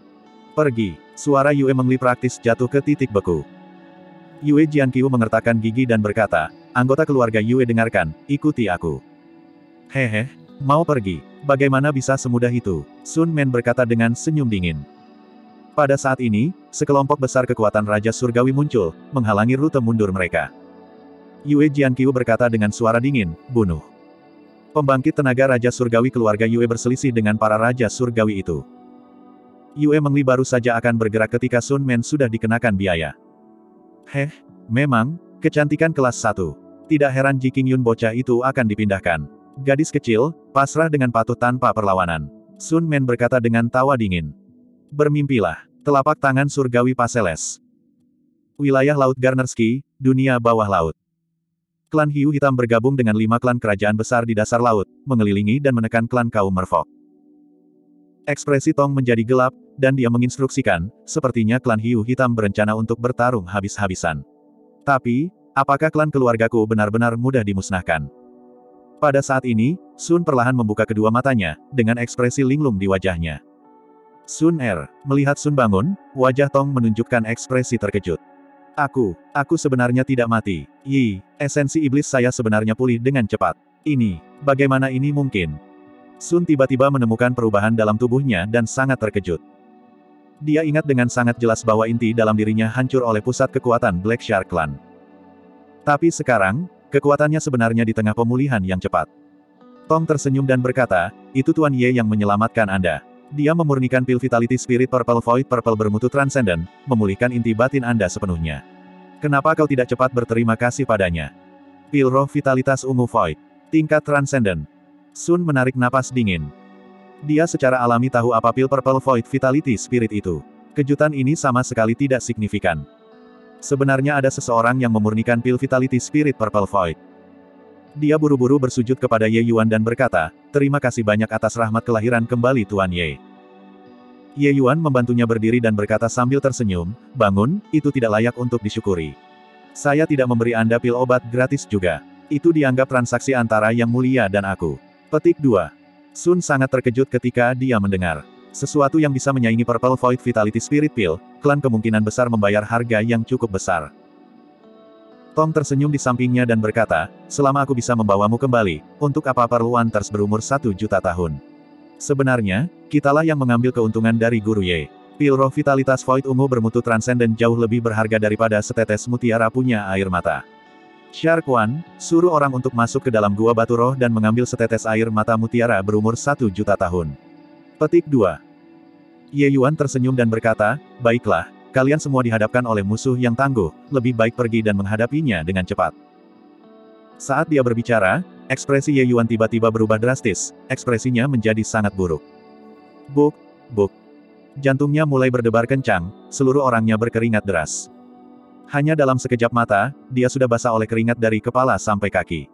Speaker 1: Pergi, suara Yue Mengli praktis jatuh ke titik beku. Yue Jianqiu mengertakkan gigi dan berkata, anggota keluarga Yue dengarkan, ikuti aku. Hehe, mau pergi, bagaimana bisa semudah itu? Sun Men berkata dengan senyum dingin. Pada saat ini, sekelompok besar kekuatan Raja Surgawi muncul, menghalangi rute mundur mereka. Yue Jianqiu berkata dengan suara dingin, bunuh. Pembangkit tenaga Raja Surgawi keluarga Yue berselisih dengan para Raja Surgawi itu. Yue Mengli baru saja akan bergerak ketika Sun Men sudah dikenakan biaya. Heh, Memang, kecantikan kelas 1. Tidak heran Ji Qingyun bocah itu akan dipindahkan. Gadis kecil, pasrah dengan patuh tanpa perlawanan. Sun Men berkata dengan tawa dingin. Bermimpilah, telapak tangan surgawi Paseles. Wilayah Laut Garnerski, dunia bawah laut. Klan Hiu Hitam bergabung dengan lima klan kerajaan besar di dasar laut, mengelilingi dan menekan klan kaum Merfolk. Ekspresi Tong menjadi gelap, dan dia menginstruksikan, sepertinya klan Hiu Hitam berencana untuk bertarung habis-habisan. Tapi, apakah klan keluargaku benar-benar mudah dimusnahkan? Pada saat ini, Sun perlahan membuka kedua matanya, dengan ekspresi linglung di wajahnya. Sun Er, melihat Sun bangun, wajah Tong menunjukkan ekspresi terkejut. Aku, aku sebenarnya tidak mati. Yi, esensi iblis saya sebenarnya pulih dengan cepat. Ini, bagaimana ini mungkin? Sun tiba-tiba menemukan perubahan dalam tubuhnya dan sangat terkejut. Dia ingat dengan sangat jelas bahwa inti dalam dirinya hancur oleh pusat kekuatan Black Shark Clan. Tapi sekarang, kekuatannya sebenarnya di tengah pemulihan yang cepat. Tong tersenyum dan berkata, itu Tuan Ye yang menyelamatkan Anda. Dia memurnikan pil Vitality Spirit Purple Void Purple bermutu Transcendent, memulihkan inti batin Anda sepenuhnya. Kenapa kau tidak cepat berterima kasih padanya? Pil Roh Vitalitas Ungu Void. Tingkat Transcendent. Sun menarik napas dingin. Dia secara alami tahu apa pil Purple Void Vitality Spirit itu. Kejutan ini sama sekali tidak signifikan. Sebenarnya ada seseorang yang memurnikan pil Vitality Spirit Purple Void. Dia buru-buru bersujud kepada Ye Yuan dan berkata, terima kasih banyak atas rahmat kelahiran kembali Tuan Ye. Ye Yuan membantunya berdiri dan berkata sambil tersenyum, bangun, itu tidak layak untuk disyukuri. Saya tidak memberi Anda pil obat gratis juga. Itu dianggap transaksi antara Yang Mulia dan aku. Petik 2. Sun sangat terkejut ketika dia mendengar. Sesuatu yang bisa menyaingi Purple Void Vitality Spirit Pill, klan kemungkinan besar membayar harga yang cukup besar. Tom tersenyum di sampingnya dan berkata, selama aku bisa membawamu kembali, untuk apa perlu Wanters berumur satu juta tahun? Sebenarnya, kitalah yang mengambil keuntungan dari Guru Ye. Pil roh vitalitas Void ungu bermutu transenden jauh lebih berharga daripada setetes mutiara punya air mata. Shark One, suruh orang untuk masuk ke dalam gua batu roh dan mengambil setetes air mata mutiara berumur satu juta tahun. Petik 2. Ye Yuan tersenyum dan berkata, baiklah, kalian semua dihadapkan oleh musuh yang tangguh, lebih baik pergi dan menghadapinya dengan cepat. Saat dia berbicara, ekspresi Ye Yuan tiba-tiba berubah drastis, ekspresinya menjadi sangat buruk. Buk, buk. Jantungnya mulai berdebar kencang, seluruh orangnya berkeringat deras. Hanya dalam sekejap mata, dia sudah basah oleh keringat dari kepala sampai kaki.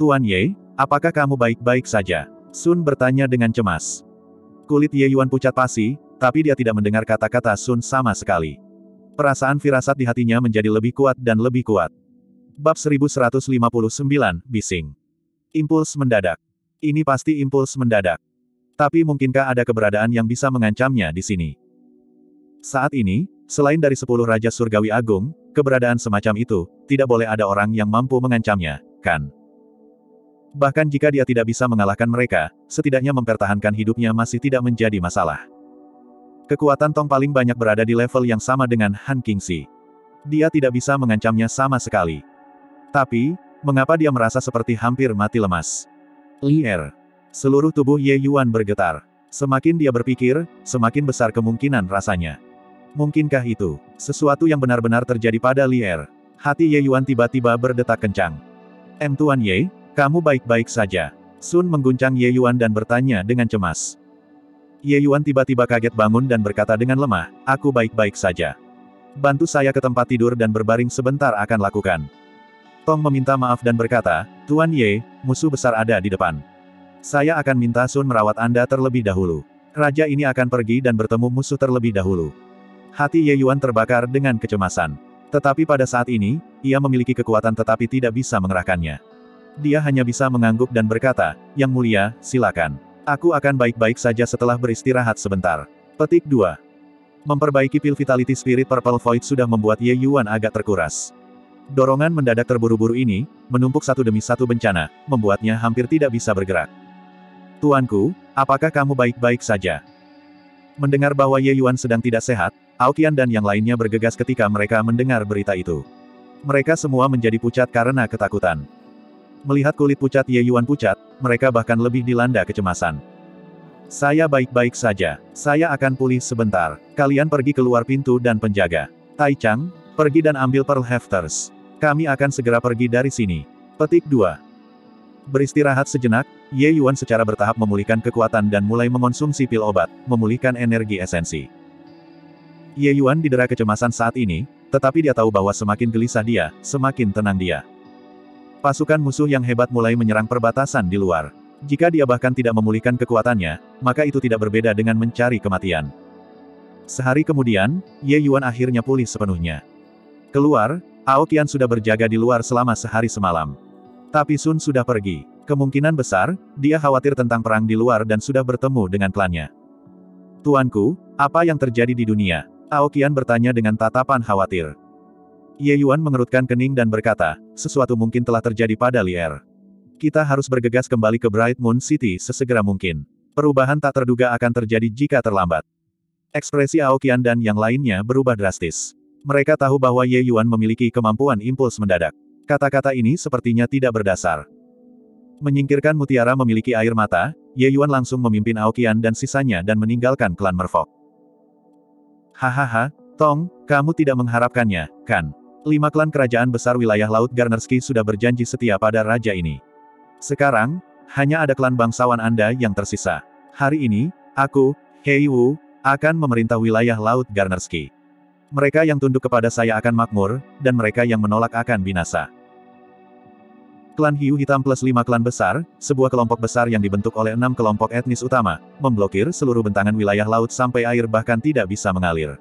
Speaker 1: Tuan Ye, apakah kamu baik-baik saja? Sun bertanya dengan cemas. Kulit Ye Yuan pucat pasi, tapi dia tidak mendengar kata-kata Sun sama sekali. Perasaan firasat di hatinya menjadi lebih kuat dan lebih kuat. Bab 1159, Bising. Impuls mendadak. Ini pasti impuls mendadak. Tapi mungkinkah ada keberadaan yang bisa mengancamnya di sini? Saat ini, Selain dari sepuluh Raja Surgawi Agung, keberadaan semacam itu, tidak boleh ada orang yang mampu mengancamnya, kan? Bahkan jika dia tidak bisa mengalahkan mereka, setidaknya mempertahankan hidupnya masih tidak menjadi masalah. Kekuatan Tong paling banyak berada di level yang sama dengan Han Qingxi. Dia tidak bisa mengancamnya sama sekali. Tapi, mengapa dia merasa seperti hampir mati lemas? Lier. Seluruh tubuh Ye Yuan bergetar. Semakin dia berpikir, semakin besar kemungkinan rasanya. Mungkinkah itu sesuatu yang benar-benar terjadi pada Lier? Hati Ye Yuan tiba-tiba berdetak kencang. M Tuan Ye, kamu baik-baik saja. Sun mengguncang Ye Yuan dan bertanya dengan cemas. Ye Yuan tiba-tiba kaget bangun dan berkata dengan lemah, aku baik-baik saja. Bantu saya ke tempat tidur dan berbaring sebentar akan lakukan. Tong meminta maaf dan berkata, Tuan Ye, musuh besar ada di depan. Saya akan minta Sun merawat Anda terlebih dahulu. Raja ini akan pergi dan bertemu musuh terlebih dahulu. Hati Ye Yuan terbakar dengan kecemasan. Tetapi pada saat ini, ia memiliki kekuatan tetapi tidak bisa mengerahkannya. Dia hanya bisa mengangguk dan berkata, Yang mulia, silakan. Aku akan baik-baik saja setelah beristirahat sebentar. Petik 2. Memperbaiki pil Vitality Spirit Purple Void sudah membuat Ye Yuan agak terkuras. Dorongan mendadak terburu-buru ini, menumpuk satu demi satu bencana, membuatnya hampir tidak bisa bergerak. Tuanku, apakah kamu baik-baik saja? Mendengar bahwa Ye Yuan sedang tidak sehat, Aokian dan yang lainnya bergegas ketika mereka mendengar berita itu. Mereka semua menjadi pucat karena ketakutan. Melihat kulit pucat Ye Yuan pucat, mereka bahkan lebih dilanda kecemasan. Saya baik-baik saja. Saya akan pulih sebentar. Kalian pergi keluar pintu dan penjaga. Tai Chang, Pergi dan ambil Pearl Hefters. Kami akan segera pergi dari sini. Petik 2. Beristirahat sejenak, Ye Yuan secara bertahap memulihkan kekuatan dan mulai mengonsumsi pil obat, memulihkan energi esensi. Ye Yuan didera kecemasan saat ini, tetapi dia tahu bahwa semakin gelisah dia, semakin tenang dia. Pasukan musuh yang hebat mulai menyerang perbatasan di luar. Jika dia bahkan tidak memulihkan kekuatannya, maka itu tidak berbeda dengan mencari kematian. Sehari kemudian, Ye Yuan akhirnya pulih sepenuhnya. Keluar, Aokian sudah berjaga di luar selama sehari semalam. Tapi Sun sudah pergi. Kemungkinan besar, dia khawatir tentang perang di luar dan sudah bertemu dengan klannya. Tuanku, apa yang terjadi di dunia? Aokian bertanya dengan tatapan khawatir. Ye Yuan mengerutkan kening dan berkata, sesuatu mungkin telah terjadi pada Lier. Kita harus bergegas kembali ke Bright Moon City sesegera mungkin. Perubahan tak terduga akan terjadi jika terlambat. Ekspresi Aokian dan yang lainnya berubah drastis. Mereka tahu bahwa Ye Yuan memiliki kemampuan impuls mendadak. Kata-kata ini sepertinya tidak berdasar. Menyingkirkan mutiara memiliki air mata, Ye Yuan langsung memimpin Aokian dan sisanya dan meninggalkan klan Merfok. Hahaha, Tong, kamu tidak mengharapkannya, kan? Lima klan kerajaan besar wilayah Laut Garnersky sudah berjanji setia pada raja ini. Sekarang, hanya ada klan bangsawan Anda yang tersisa. Hari ini, aku, Hei Wu, akan memerintah wilayah Laut Garnersky. Mereka yang tunduk kepada saya akan makmur, dan mereka yang menolak akan binasa. Klan Hiu Hitam plus lima klan besar, sebuah kelompok besar yang dibentuk oleh enam kelompok etnis utama, memblokir seluruh bentangan wilayah laut sampai air bahkan tidak bisa mengalir.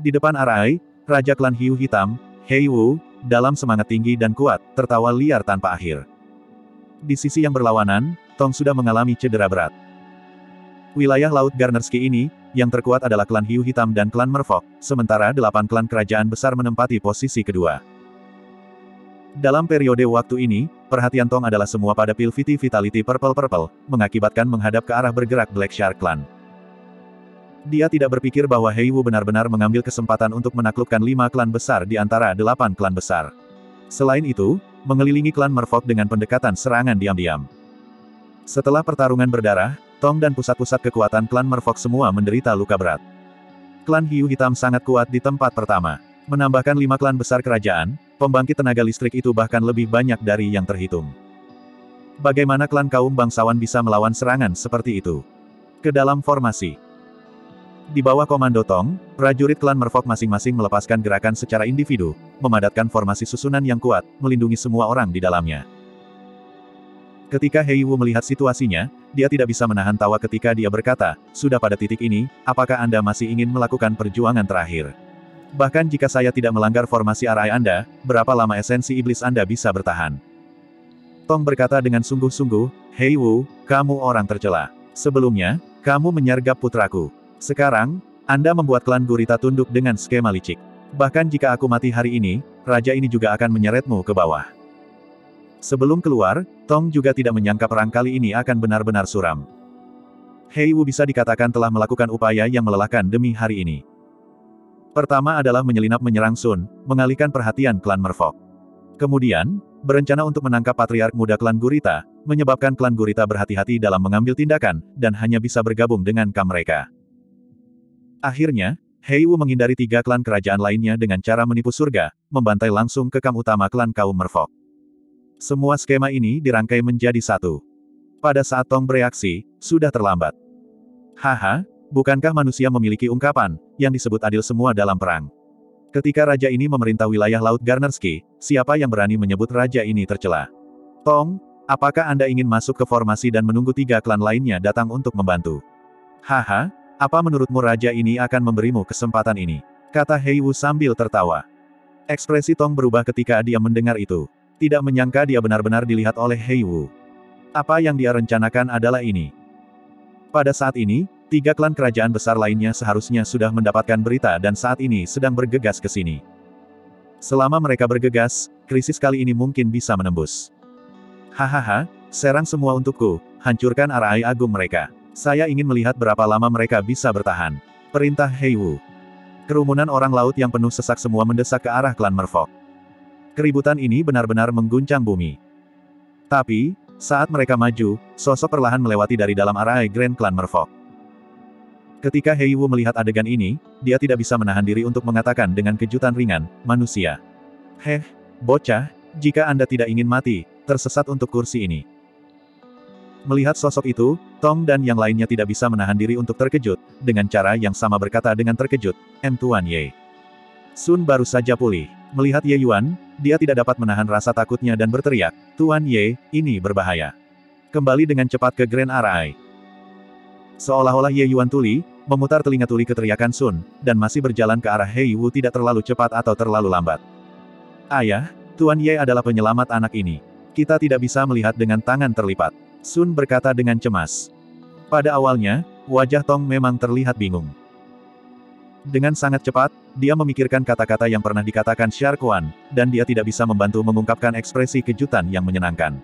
Speaker 1: Di depan Arai, Raja klan Hiu Hitam, Hei Wu, dalam semangat tinggi dan kuat, tertawa liar tanpa akhir. Di sisi yang berlawanan, Tong sudah mengalami cedera berat. Wilayah Laut Garnersky ini, yang terkuat adalah klan Hiu Hitam dan klan Merfolk, sementara delapan klan kerajaan besar menempati posisi kedua. Dalam periode waktu ini, perhatian Tong adalah semua pada pil Viti Vitality Purple Purple, mengakibatkan menghadap ke arah bergerak Black Shark Clan. Dia tidak berpikir bahwa Hei Wu benar-benar mengambil kesempatan untuk menaklukkan lima klan besar di antara delapan klan besar. Selain itu, mengelilingi klan Merfolk dengan pendekatan serangan diam-diam. Setelah pertarungan berdarah, Tong dan pusat-pusat kekuatan klan Merfolk semua menderita luka berat. Klan Hiu Hitam sangat kuat di tempat pertama. Menambahkan lima klan besar kerajaan, pembangkit tenaga listrik itu bahkan lebih banyak dari yang terhitung. Bagaimana klan kaum bangsawan bisa melawan serangan seperti itu? Ke dalam formasi. Di bawah komando Tong, prajurit klan Merfolk masing-masing melepaskan gerakan secara individu, memadatkan formasi susunan yang kuat, melindungi semua orang di dalamnya. Ketika Hei Wu melihat situasinya, dia tidak bisa menahan tawa ketika dia berkata, sudah pada titik ini, apakah Anda masih ingin melakukan perjuangan terakhir? Bahkan jika saya tidak melanggar formasi arai Anda, berapa lama esensi iblis Anda bisa bertahan? Tong berkata dengan sungguh-sungguh, Hei Wu, kamu orang tercela. Sebelumnya, kamu menyergap putraku. Sekarang, Anda membuat klan gurita tunduk dengan skema licik. Bahkan jika aku mati hari ini, raja ini juga akan menyeretmu ke bawah. Sebelum keluar, Tong juga tidak menyangka perang kali ini akan benar-benar suram. Hei Wu bisa dikatakan telah melakukan upaya yang melelahkan demi hari ini. Pertama adalah menyelinap menyerang Sun, mengalihkan perhatian klan Merfolk. Kemudian, berencana untuk menangkap patriark muda klan Gurita, menyebabkan klan Gurita berhati-hati dalam mengambil tindakan, dan hanya bisa bergabung dengan kam mereka. Akhirnya, Hei Wu menghindari tiga klan kerajaan lainnya dengan cara menipu surga, membantai langsung ke kam utama klan kaum Merfolk. Semua skema ini dirangkai menjadi satu. Pada saat Tong bereaksi, sudah terlambat. Haha, bukankah manusia memiliki ungkapan, yang disebut adil semua dalam perang? Ketika raja ini memerintah wilayah Laut Garnersky, siapa yang berani menyebut raja ini tercela? Tong, apakah Anda ingin masuk ke formasi dan menunggu tiga klan lainnya datang untuk membantu? Haha, apa menurutmu raja ini akan memberimu kesempatan ini? Kata Hei Wu sambil tertawa. Ekspresi Tong berubah ketika dia mendengar itu. Tidak menyangka dia benar-benar dilihat oleh Hei Wu. Apa yang dia rencanakan adalah ini. Pada saat ini, tiga klan kerajaan besar lainnya seharusnya sudah mendapatkan berita dan saat ini sedang bergegas ke sini. Selama mereka bergegas, krisis kali ini mungkin bisa menembus. Hahaha, serang semua untukku, hancurkan arai agung mereka. Saya ingin melihat berapa lama mereka bisa bertahan. Perintah Hei Wu. Kerumunan orang laut yang penuh sesak semua mendesak ke arah klan Merfolk. Keributan ini benar-benar mengguncang bumi. Tapi, saat mereka maju, sosok perlahan melewati dari dalam arai Grand Clan Merfolk. Ketika Hei Wu melihat adegan ini, dia tidak bisa menahan diri untuk mengatakan dengan kejutan ringan, manusia. Heh, bocah, jika Anda tidak ingin mati, tersesat untuk kursi ini. Melihat sosok itu, Tong dan yang lainnya tidak bisa menahan diri untuk terkejut, dengan cara yang sama berkata dengan terkejut, M Tuan Ye. Sun baru saja pulih. Melihat Ye Yuan, dia tidak dapat menahan rasa takutnya dan berteriak, Tuan Ye, ini berbahaya. Kembali dengan cepat ke Grand Arai. Seolah-olah Ye Yuan tuli, memutar telinga tuli keteriakan Sun, dan masih berjalan ke arah Hei Wu tidak terlalu cepat atau terlalu lambat. Ayah, Tuan Ye adalah penyelamat anak ini. Kita tidak bisa melihat dengan tangan terlipat. Sun berkata dengan cemas. Pada awalnya, wajah Tong memang terlihat bingung. Dengan sangat cepat, dia memikirkan kata-kata yang pernah dikatakan Kuan, dan dia tidak bisa membantu mengungkapkan ekspresi kejutan yang menyenangkan.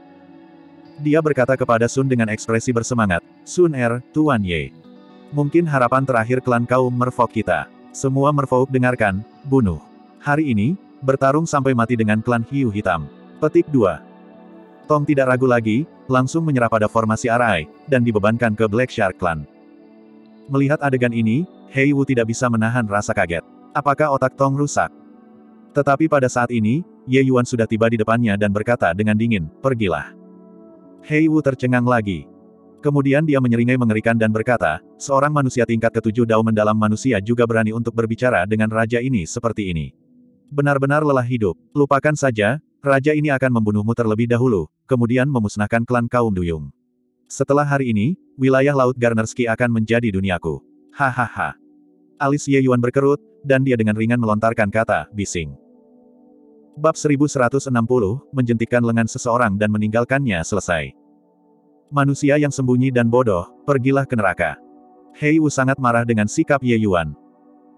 Speaker 1: Dia berkata kepada Sun dengan ekspresi bersemangat, Sun Er, Tuan Ye. Mungkin harapan terakhir klan kaum merfolk kita. Semua merfolk dengarkan, bunuh. Hari ini, bertarung sampai mati dengan klan Hiu Hitam. Petik 2. Tom tidak ragu lagi, langsung menyerah pada formasi Arai, dan dibebankan ke Black Shark Clan. Melihat adegan ini, Hei Wu tidak bisa menahan rasa kaget. Apakah otak Tong rusak? Tetapi pada saat ini, Ye Yuan sudah tiba di depannya dan berkata dengan dingin, pergilah. Hei Wu tercengang lagi. Kemudian dia menyeringai mengerikan dan berkata, seorang manusia tingkat ketujuh dao mendalam manusia juga berani untuk berbicara dengan raja ini seperti ini. Benar-benar lelah hidup. Lupakan saja, Raja ini akan membunuhmu terlebih dahulu, kemudian memusnahkan klan kaum Duyung. Setelah hari ini, wilayah Laut Garnerski akan menjadi duniaku. Hahaha. Alis Ye Yuan berkerut, dan dia dengan ringan melontarkan kata, bising. Bab 1160, menjentikkan lengan seseorang dan meninggalkannya selesai. Manusia yang sembunyi dan bodoh, pergilah ke neraka. Hei Wu sangat marah dengan sikap Ye Yuan.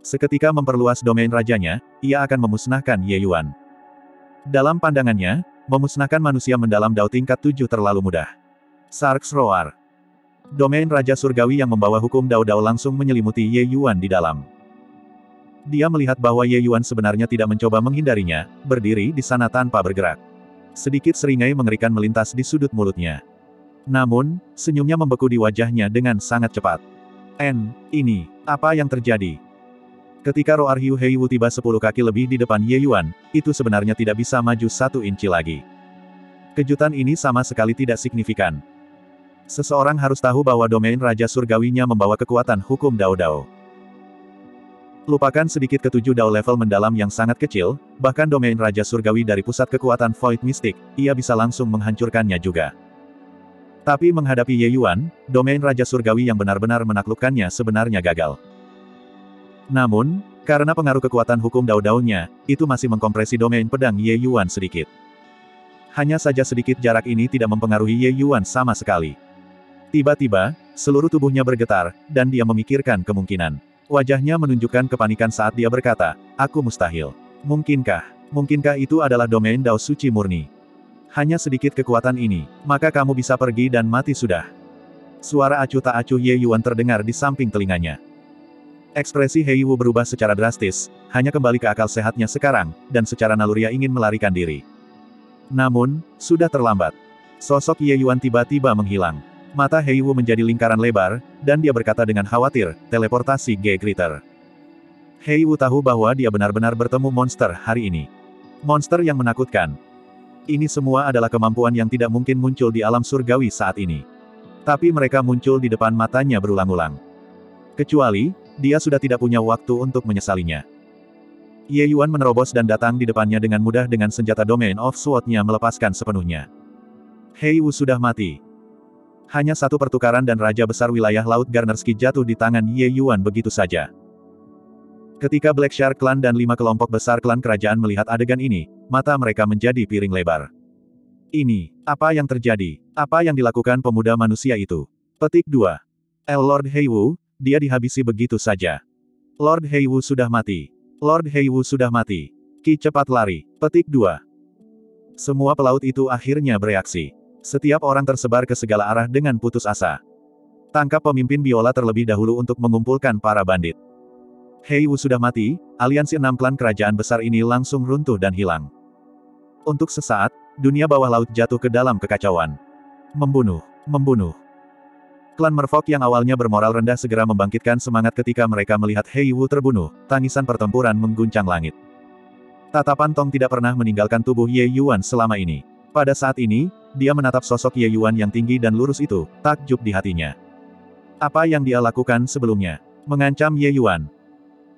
Speaker 1: Seketika memperluas domain rajanya, ia akan memusnahkan Ye Yuan. Dalam pandangannya, memusnahkan manusia mendalam dao tingkat tujuh terlalu mudah. Sarks Roar. Domain Raja Surgawi yang membawa hukum dao-dao langsung menyelimuti Ye Yuan di dalam. Dia melihat bahwa Ye Yuan sebenarnya tidak mencoba menghindarinya, berdiri di sana tanpa bergerak. Sedikit seringai mengerikan melintas di sudut mulutnya. Namun, senyumnya membeku di wajahnya dengan sangat cepat. N, ini, apa yang terjadi? Ketika Roar Hiu Hei Wu tiba sepuluh kaki lebih di depan Ye Yuan, itu sebenarnya tidak bisa maju satu inci lagi. Kejutan ini sama sekali tidak signifikan. Seseorang harus tahu bahwa domain Raja Surgawinya membawa kekuatan hukum Dao Dao. Lupakan sedikit ketujuh Dao level mendalam yang sangat kecil, bahkan domain Raja Surgawi dari pusat kekuatan Void Mystic, ia bisa langsung menghancurkannya juga. Tapi menghadapi Ye Yuan, domain Raja Surgawi yang benar-benar menaklukkannya sebenarnya gagal. Namun, karena pengaruh kekuatan hukum dao-daonya, itu masih mengkompresi domain pedang Ye Yuan sedikit. Hanya saja sedikit jarak ini tidak mempengaruhi Ye Yuan sama sekali. Tiba-tiba, seluruh tubuhnya bergetar, dan dia memikirkan kemungkinan. Wajahnya menunjukkan kepanikan saat dia berkata, aku mustahil. Mungkinkah, mungkinkah itu adalah domain Dao Suci murni? Hanya sedikit kekuatan ini, maka kamu bisa pergi dan mati sudah. Suara acuh tak acuh Ye Yuan terdengar di samping telinganya. Ekspresi Hei Wu berubah secara drastis, hanya kembali ke akal sehatnya sekarang, dan secara naluriah ingin melarikan diri. Namun, sudah terlambat. Sosok Ye Yuan tiba-tiba menghilang. Mata Hei Wu menjadi lingkaran lebar, dan dia berkata dengan khawatir, teleportasi G Glitter. Hei Wu tahu bahwa dia benar-benar bertemu monster hari ini. Monster yang menakutkan. Ini semua adalah kemampuan yang tidak mungkin muncul di alam surgawi saat ini. Tapi mereka muncul di depan matanya berulang-ulang. Kecuali, dia sudah tidak punya waktu untuk menyesalinya. Ye Yuan menerobos dan datang di depannya dengan mudah dengan senjata Domain of Sword-nya melepaskan sepenuhnya. Hei Wu sudah mati. Hanya satu pertukaran dan Raja Besar wilayah Laut Garnerski jatuh di tangan Ye Yuan begitu saja. Ketika Black Shark Clan dan lima kelompok besar klan kerajaan melihat adegan ini, mata mereka menjadi piring lebar. Ini, apa yang terjadi? Apa yang dilakukan pemuda manusia itu? Petik 2. El Lord Hei Wu, dia dihabisi begitu saja. Lord Heiwu sudah mati. Lord Heiwu sudah mati. Ki cepat lari. Petik 2. Semua pelaut itu akhirnya bereaksi. Setiap orang tersebar ke segala arah dengan putus asa. Tangkap pemimpin biola terlebih dahulu untuk mengumpulkan para bandit. Heiwu sudah mati, aliansi enam klan kerajaan besar ini langsung runtuh dan hilang. Untuk sesaat, dunia bawah laut jatuh ke dalam kekacauan. Membunuh, membunuh, Klan merfolk yang awalnya bermoral rendah segera membangkitkan semangat ketika mereka melihat Hei Wu terbunuh, tangisan pertempuran mengguncang langit. Tatapan Tong tidak pernah meninggalkan tubuh Ye Yuan selama ini. Pada saat ini, dia menatap sosok Ye Yuan yang tinggi dan lurus itu, takjub di hatinya. Apa yang dia lakukan sebelumnya? Mengancam Ye Yuan.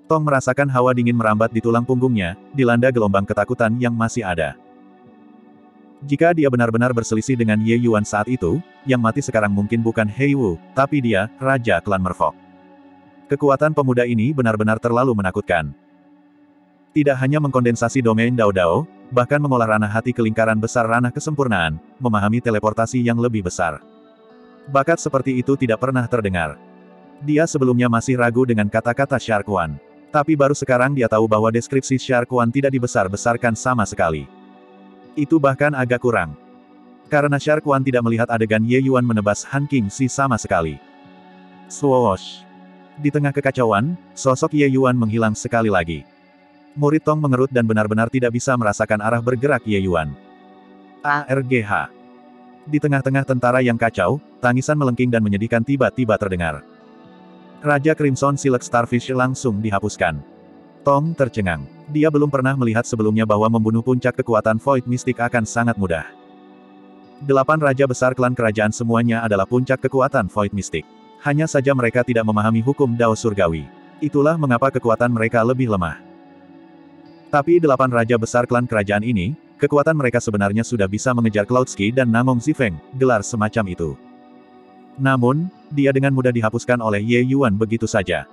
Speaker 1: Tong merasakan hawa dingin merambat di tulang punggungnya, dilanda gelombang ketakutan yang masih ada. Jika dia benar-benar berselisih dengan Ye Yuan saat itu, yang mati sekarang mungkin bukan Hei Wu, tapi dia, Raja Klan Merfolk. Kekuatan pemuda ini benar-benar terlalu menakutkan. Tidak hanya mengkondensasi domain Dao Dao, bahkan mengolah ranah hati ke lingkaran besar ranah kesempurnaan, memahami teleportasi yang lebih besar. Bakat seperti itu tidak pernah terdengar. Dia sebelumnya masih ragu dengan kata-kata Shark. Tapi baru sekarang dia tahu bahwa deskripsi Shark tidak dibesar-besarkan sama sekali. Itu bahkan agak kurang. Karena Shark Wan tidak melihat adegan Ye Yuan menebas Han King Si sama sekali. Swoosh. Di tengah kekacauan, sosok Ye Yuan menghilang sekali lagi. Murid Tong mengerut dan benar-benar tidak bisa merasakan arah bergerak Ye Yuan. ARGH. Di tengah-tengah tentara yang kacau, tangisan melengking dan menyedihkan tiba-tiba terdengar. Raja Crimson Silk Starfish langsung dihapuskan. Tong tercengang. Dia belum pernah melihat sebelumnya bahwa membunuh puncak kekuatan Void Mystic akan sangat mudah. Delapan raja besar klan kerajaan semuanya adalah puncak kekuatan Void Mystic. Hanya saja mereka tidak memahami hukum Dao Surgawi. Itulah mengapa kekuatan mereka lebih lemah. Tapi delapan raja besar klan kerajaan ini, kekuatan mereka sebenarnya sudah bisa mengejar Cloudski dan Namong Zifeng, gelar semacam itu. Namun, dia dengan mudah dihapuskan oleh Ye Yuan begitu saja.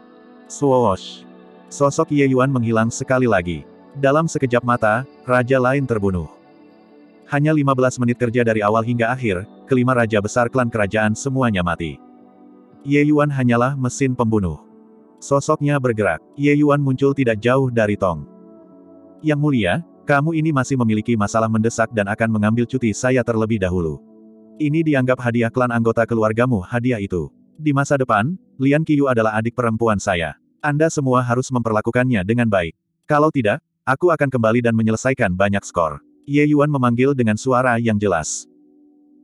Speaker 1: Swoosh! Sosok Ye Yuan menghilang sekali lagi. Dalam sekejap mata, raja lain terbunuh. Hanya 15 menit kerja dari awal hingga akhir, kelima raja besar klan kerajaan semuanya mati. Ye Yuan hanyalah mesin pembunuh. Sosoknya bergerak. Ye Yuan muncul tidak jauh dari Tong. Yang mulia, kamu ini masih memiliki masalah mendesak dan akan mengambil cuti saya terlebih dahulu. Ini dianggap hadiah klan anggota keluargamu, hadiah itu. Di masa depan, Lian Qiyu adalah adik perempuan saya. Anda semua harus memperlakukannya dengan baik. Kalau tidak, aku akan kembali dan menyelesaikan banyak skor. Ye Yuan memanggil dengan suara yang jelas.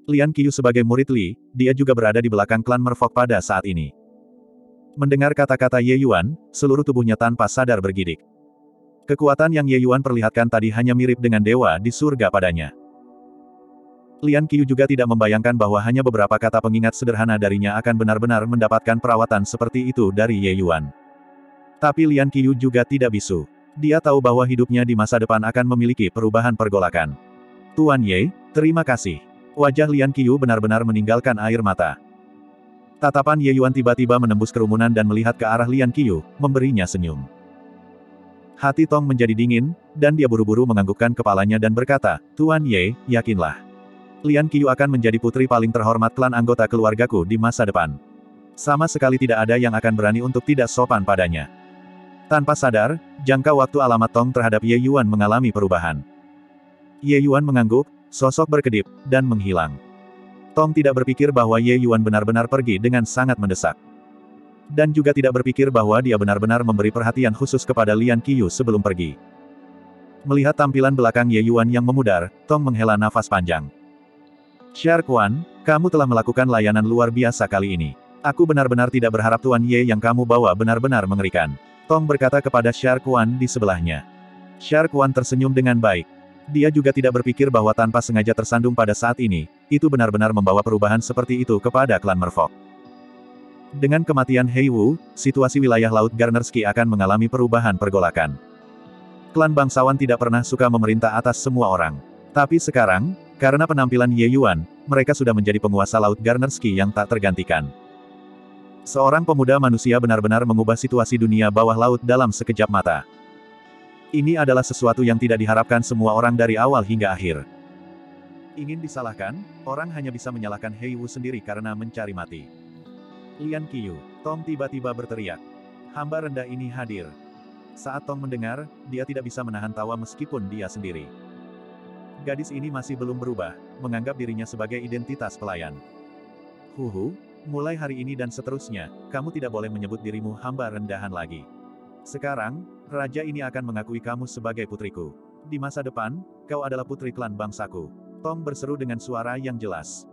Speaker 1: Lian Qiu sebagai murid Li, dia juga berada di belakang klan Merfolk pada saat ini. Mendengar kata-kata Ye Yuan, seluruh tubuhnya tanpa sadar bergidik. Kekuatan yang Ye Yuan perlihatkan tadi hanya mirip dengan dewa di surga padanya. Lian Qiu juga tidak membayangkan bahwa hanya beberapa kata pengingat sederhana darinya akan benar-benar mendapatkan perawatan seperti itu dari Ye Yuan. Tapi Lian Qiu juga tidak bisu. Dia tahu bahwa hidupnya di masa depan akan memiliki perubahan pergolakan. Tuan Ye, terima kasih. Wajah Lian Qiu benar-benar meninggalkan air mata. Tatapan Ye Yuan tiba-tiba menembus kerumunan dan melihat ke arah Lian Qiu, memberinya senyum. Hati Tong menjadi dingin, dan dia buru-buru menganggukkan kepalanya dan berkata, Tuan Ye, yakinlah. Lian Qiu akan menjadi putri paling terhormat klan anggota keluargaku di masa depan. Sama sekali tidak ada yang akan berani untuk tidak sopan padanya. Tanpa sadar, jangka waktu alamat Tong terhadap Ye Yuan mengalami perubahan. Ye Yuan mengangguk, sosok berkedip, dan menghilang. Tong tidak berpikir bahwa Ye Yuan benar-benar pergi dengan sangat mendesak. Dan juga tidak berpikir bahwa dia benar-benar memberi perhatian khusus kepada Lian Qiu sebelum pergi. Melihat tampilan belakang Ye Yuan yang memudar, Tong menghela nafas panjang. Sher Quan, kamu telah melakukan layanan luar biasa kali ini. Aku benar-benar tidak berharap Tuan Ye yang kamu bawa benar-benar mengerikan. Tong berkata kepada Shark Wan di sebelahnya. Shark Wan tersenyum dengan baik. Dia juga tidak berpikir bahwa tanpa sengaja tersandung pada saat ini, itu benar-benar membawa perubahan seperti itu kepada klan Merfolk. Dengan kematian Hei Wu, situasi wilayah Laut Garnerski akan mengalami perubahan pergolakan. Klan bangsawan tidak pernah suka memerintah atas semua orang. Tapi sekarang, karena penampilan Ye Yuan, mereka sudah menjadi penguasa Laut Garnerski yang tak tergantikan. Seorang pemuda manusia benar-benar mengubah situasi dunia bawah laut dalam sekejap mata. Ini adalah sesuatu yang tidak diharapkan semua orang dari awal hingga akhir. Ingin disalahkan, orang hanya bisa menyalahkan Hei Wu sendiri karena mencari mati. Lian Qiu, Tom tiba-tiba berteriak. Hamba rendah ini hadir. Saat Tom mendengar, dia tidak bisa menahan tawa meskipun dia sendiri. Gadis ini masih belum berubah, menganggap dirinya sebagai identitas pelayan. Huhu, Mulai hari ini dan seterusnya, kamu tidak boleh menyebut dirimu hamba rendahan lagi. Sekarang, raja ini akan mengakui kamu sebagai putriku. Di masa depan, kau adalah putri klan bangsaku. Tom berseru dengan suara yang jelas.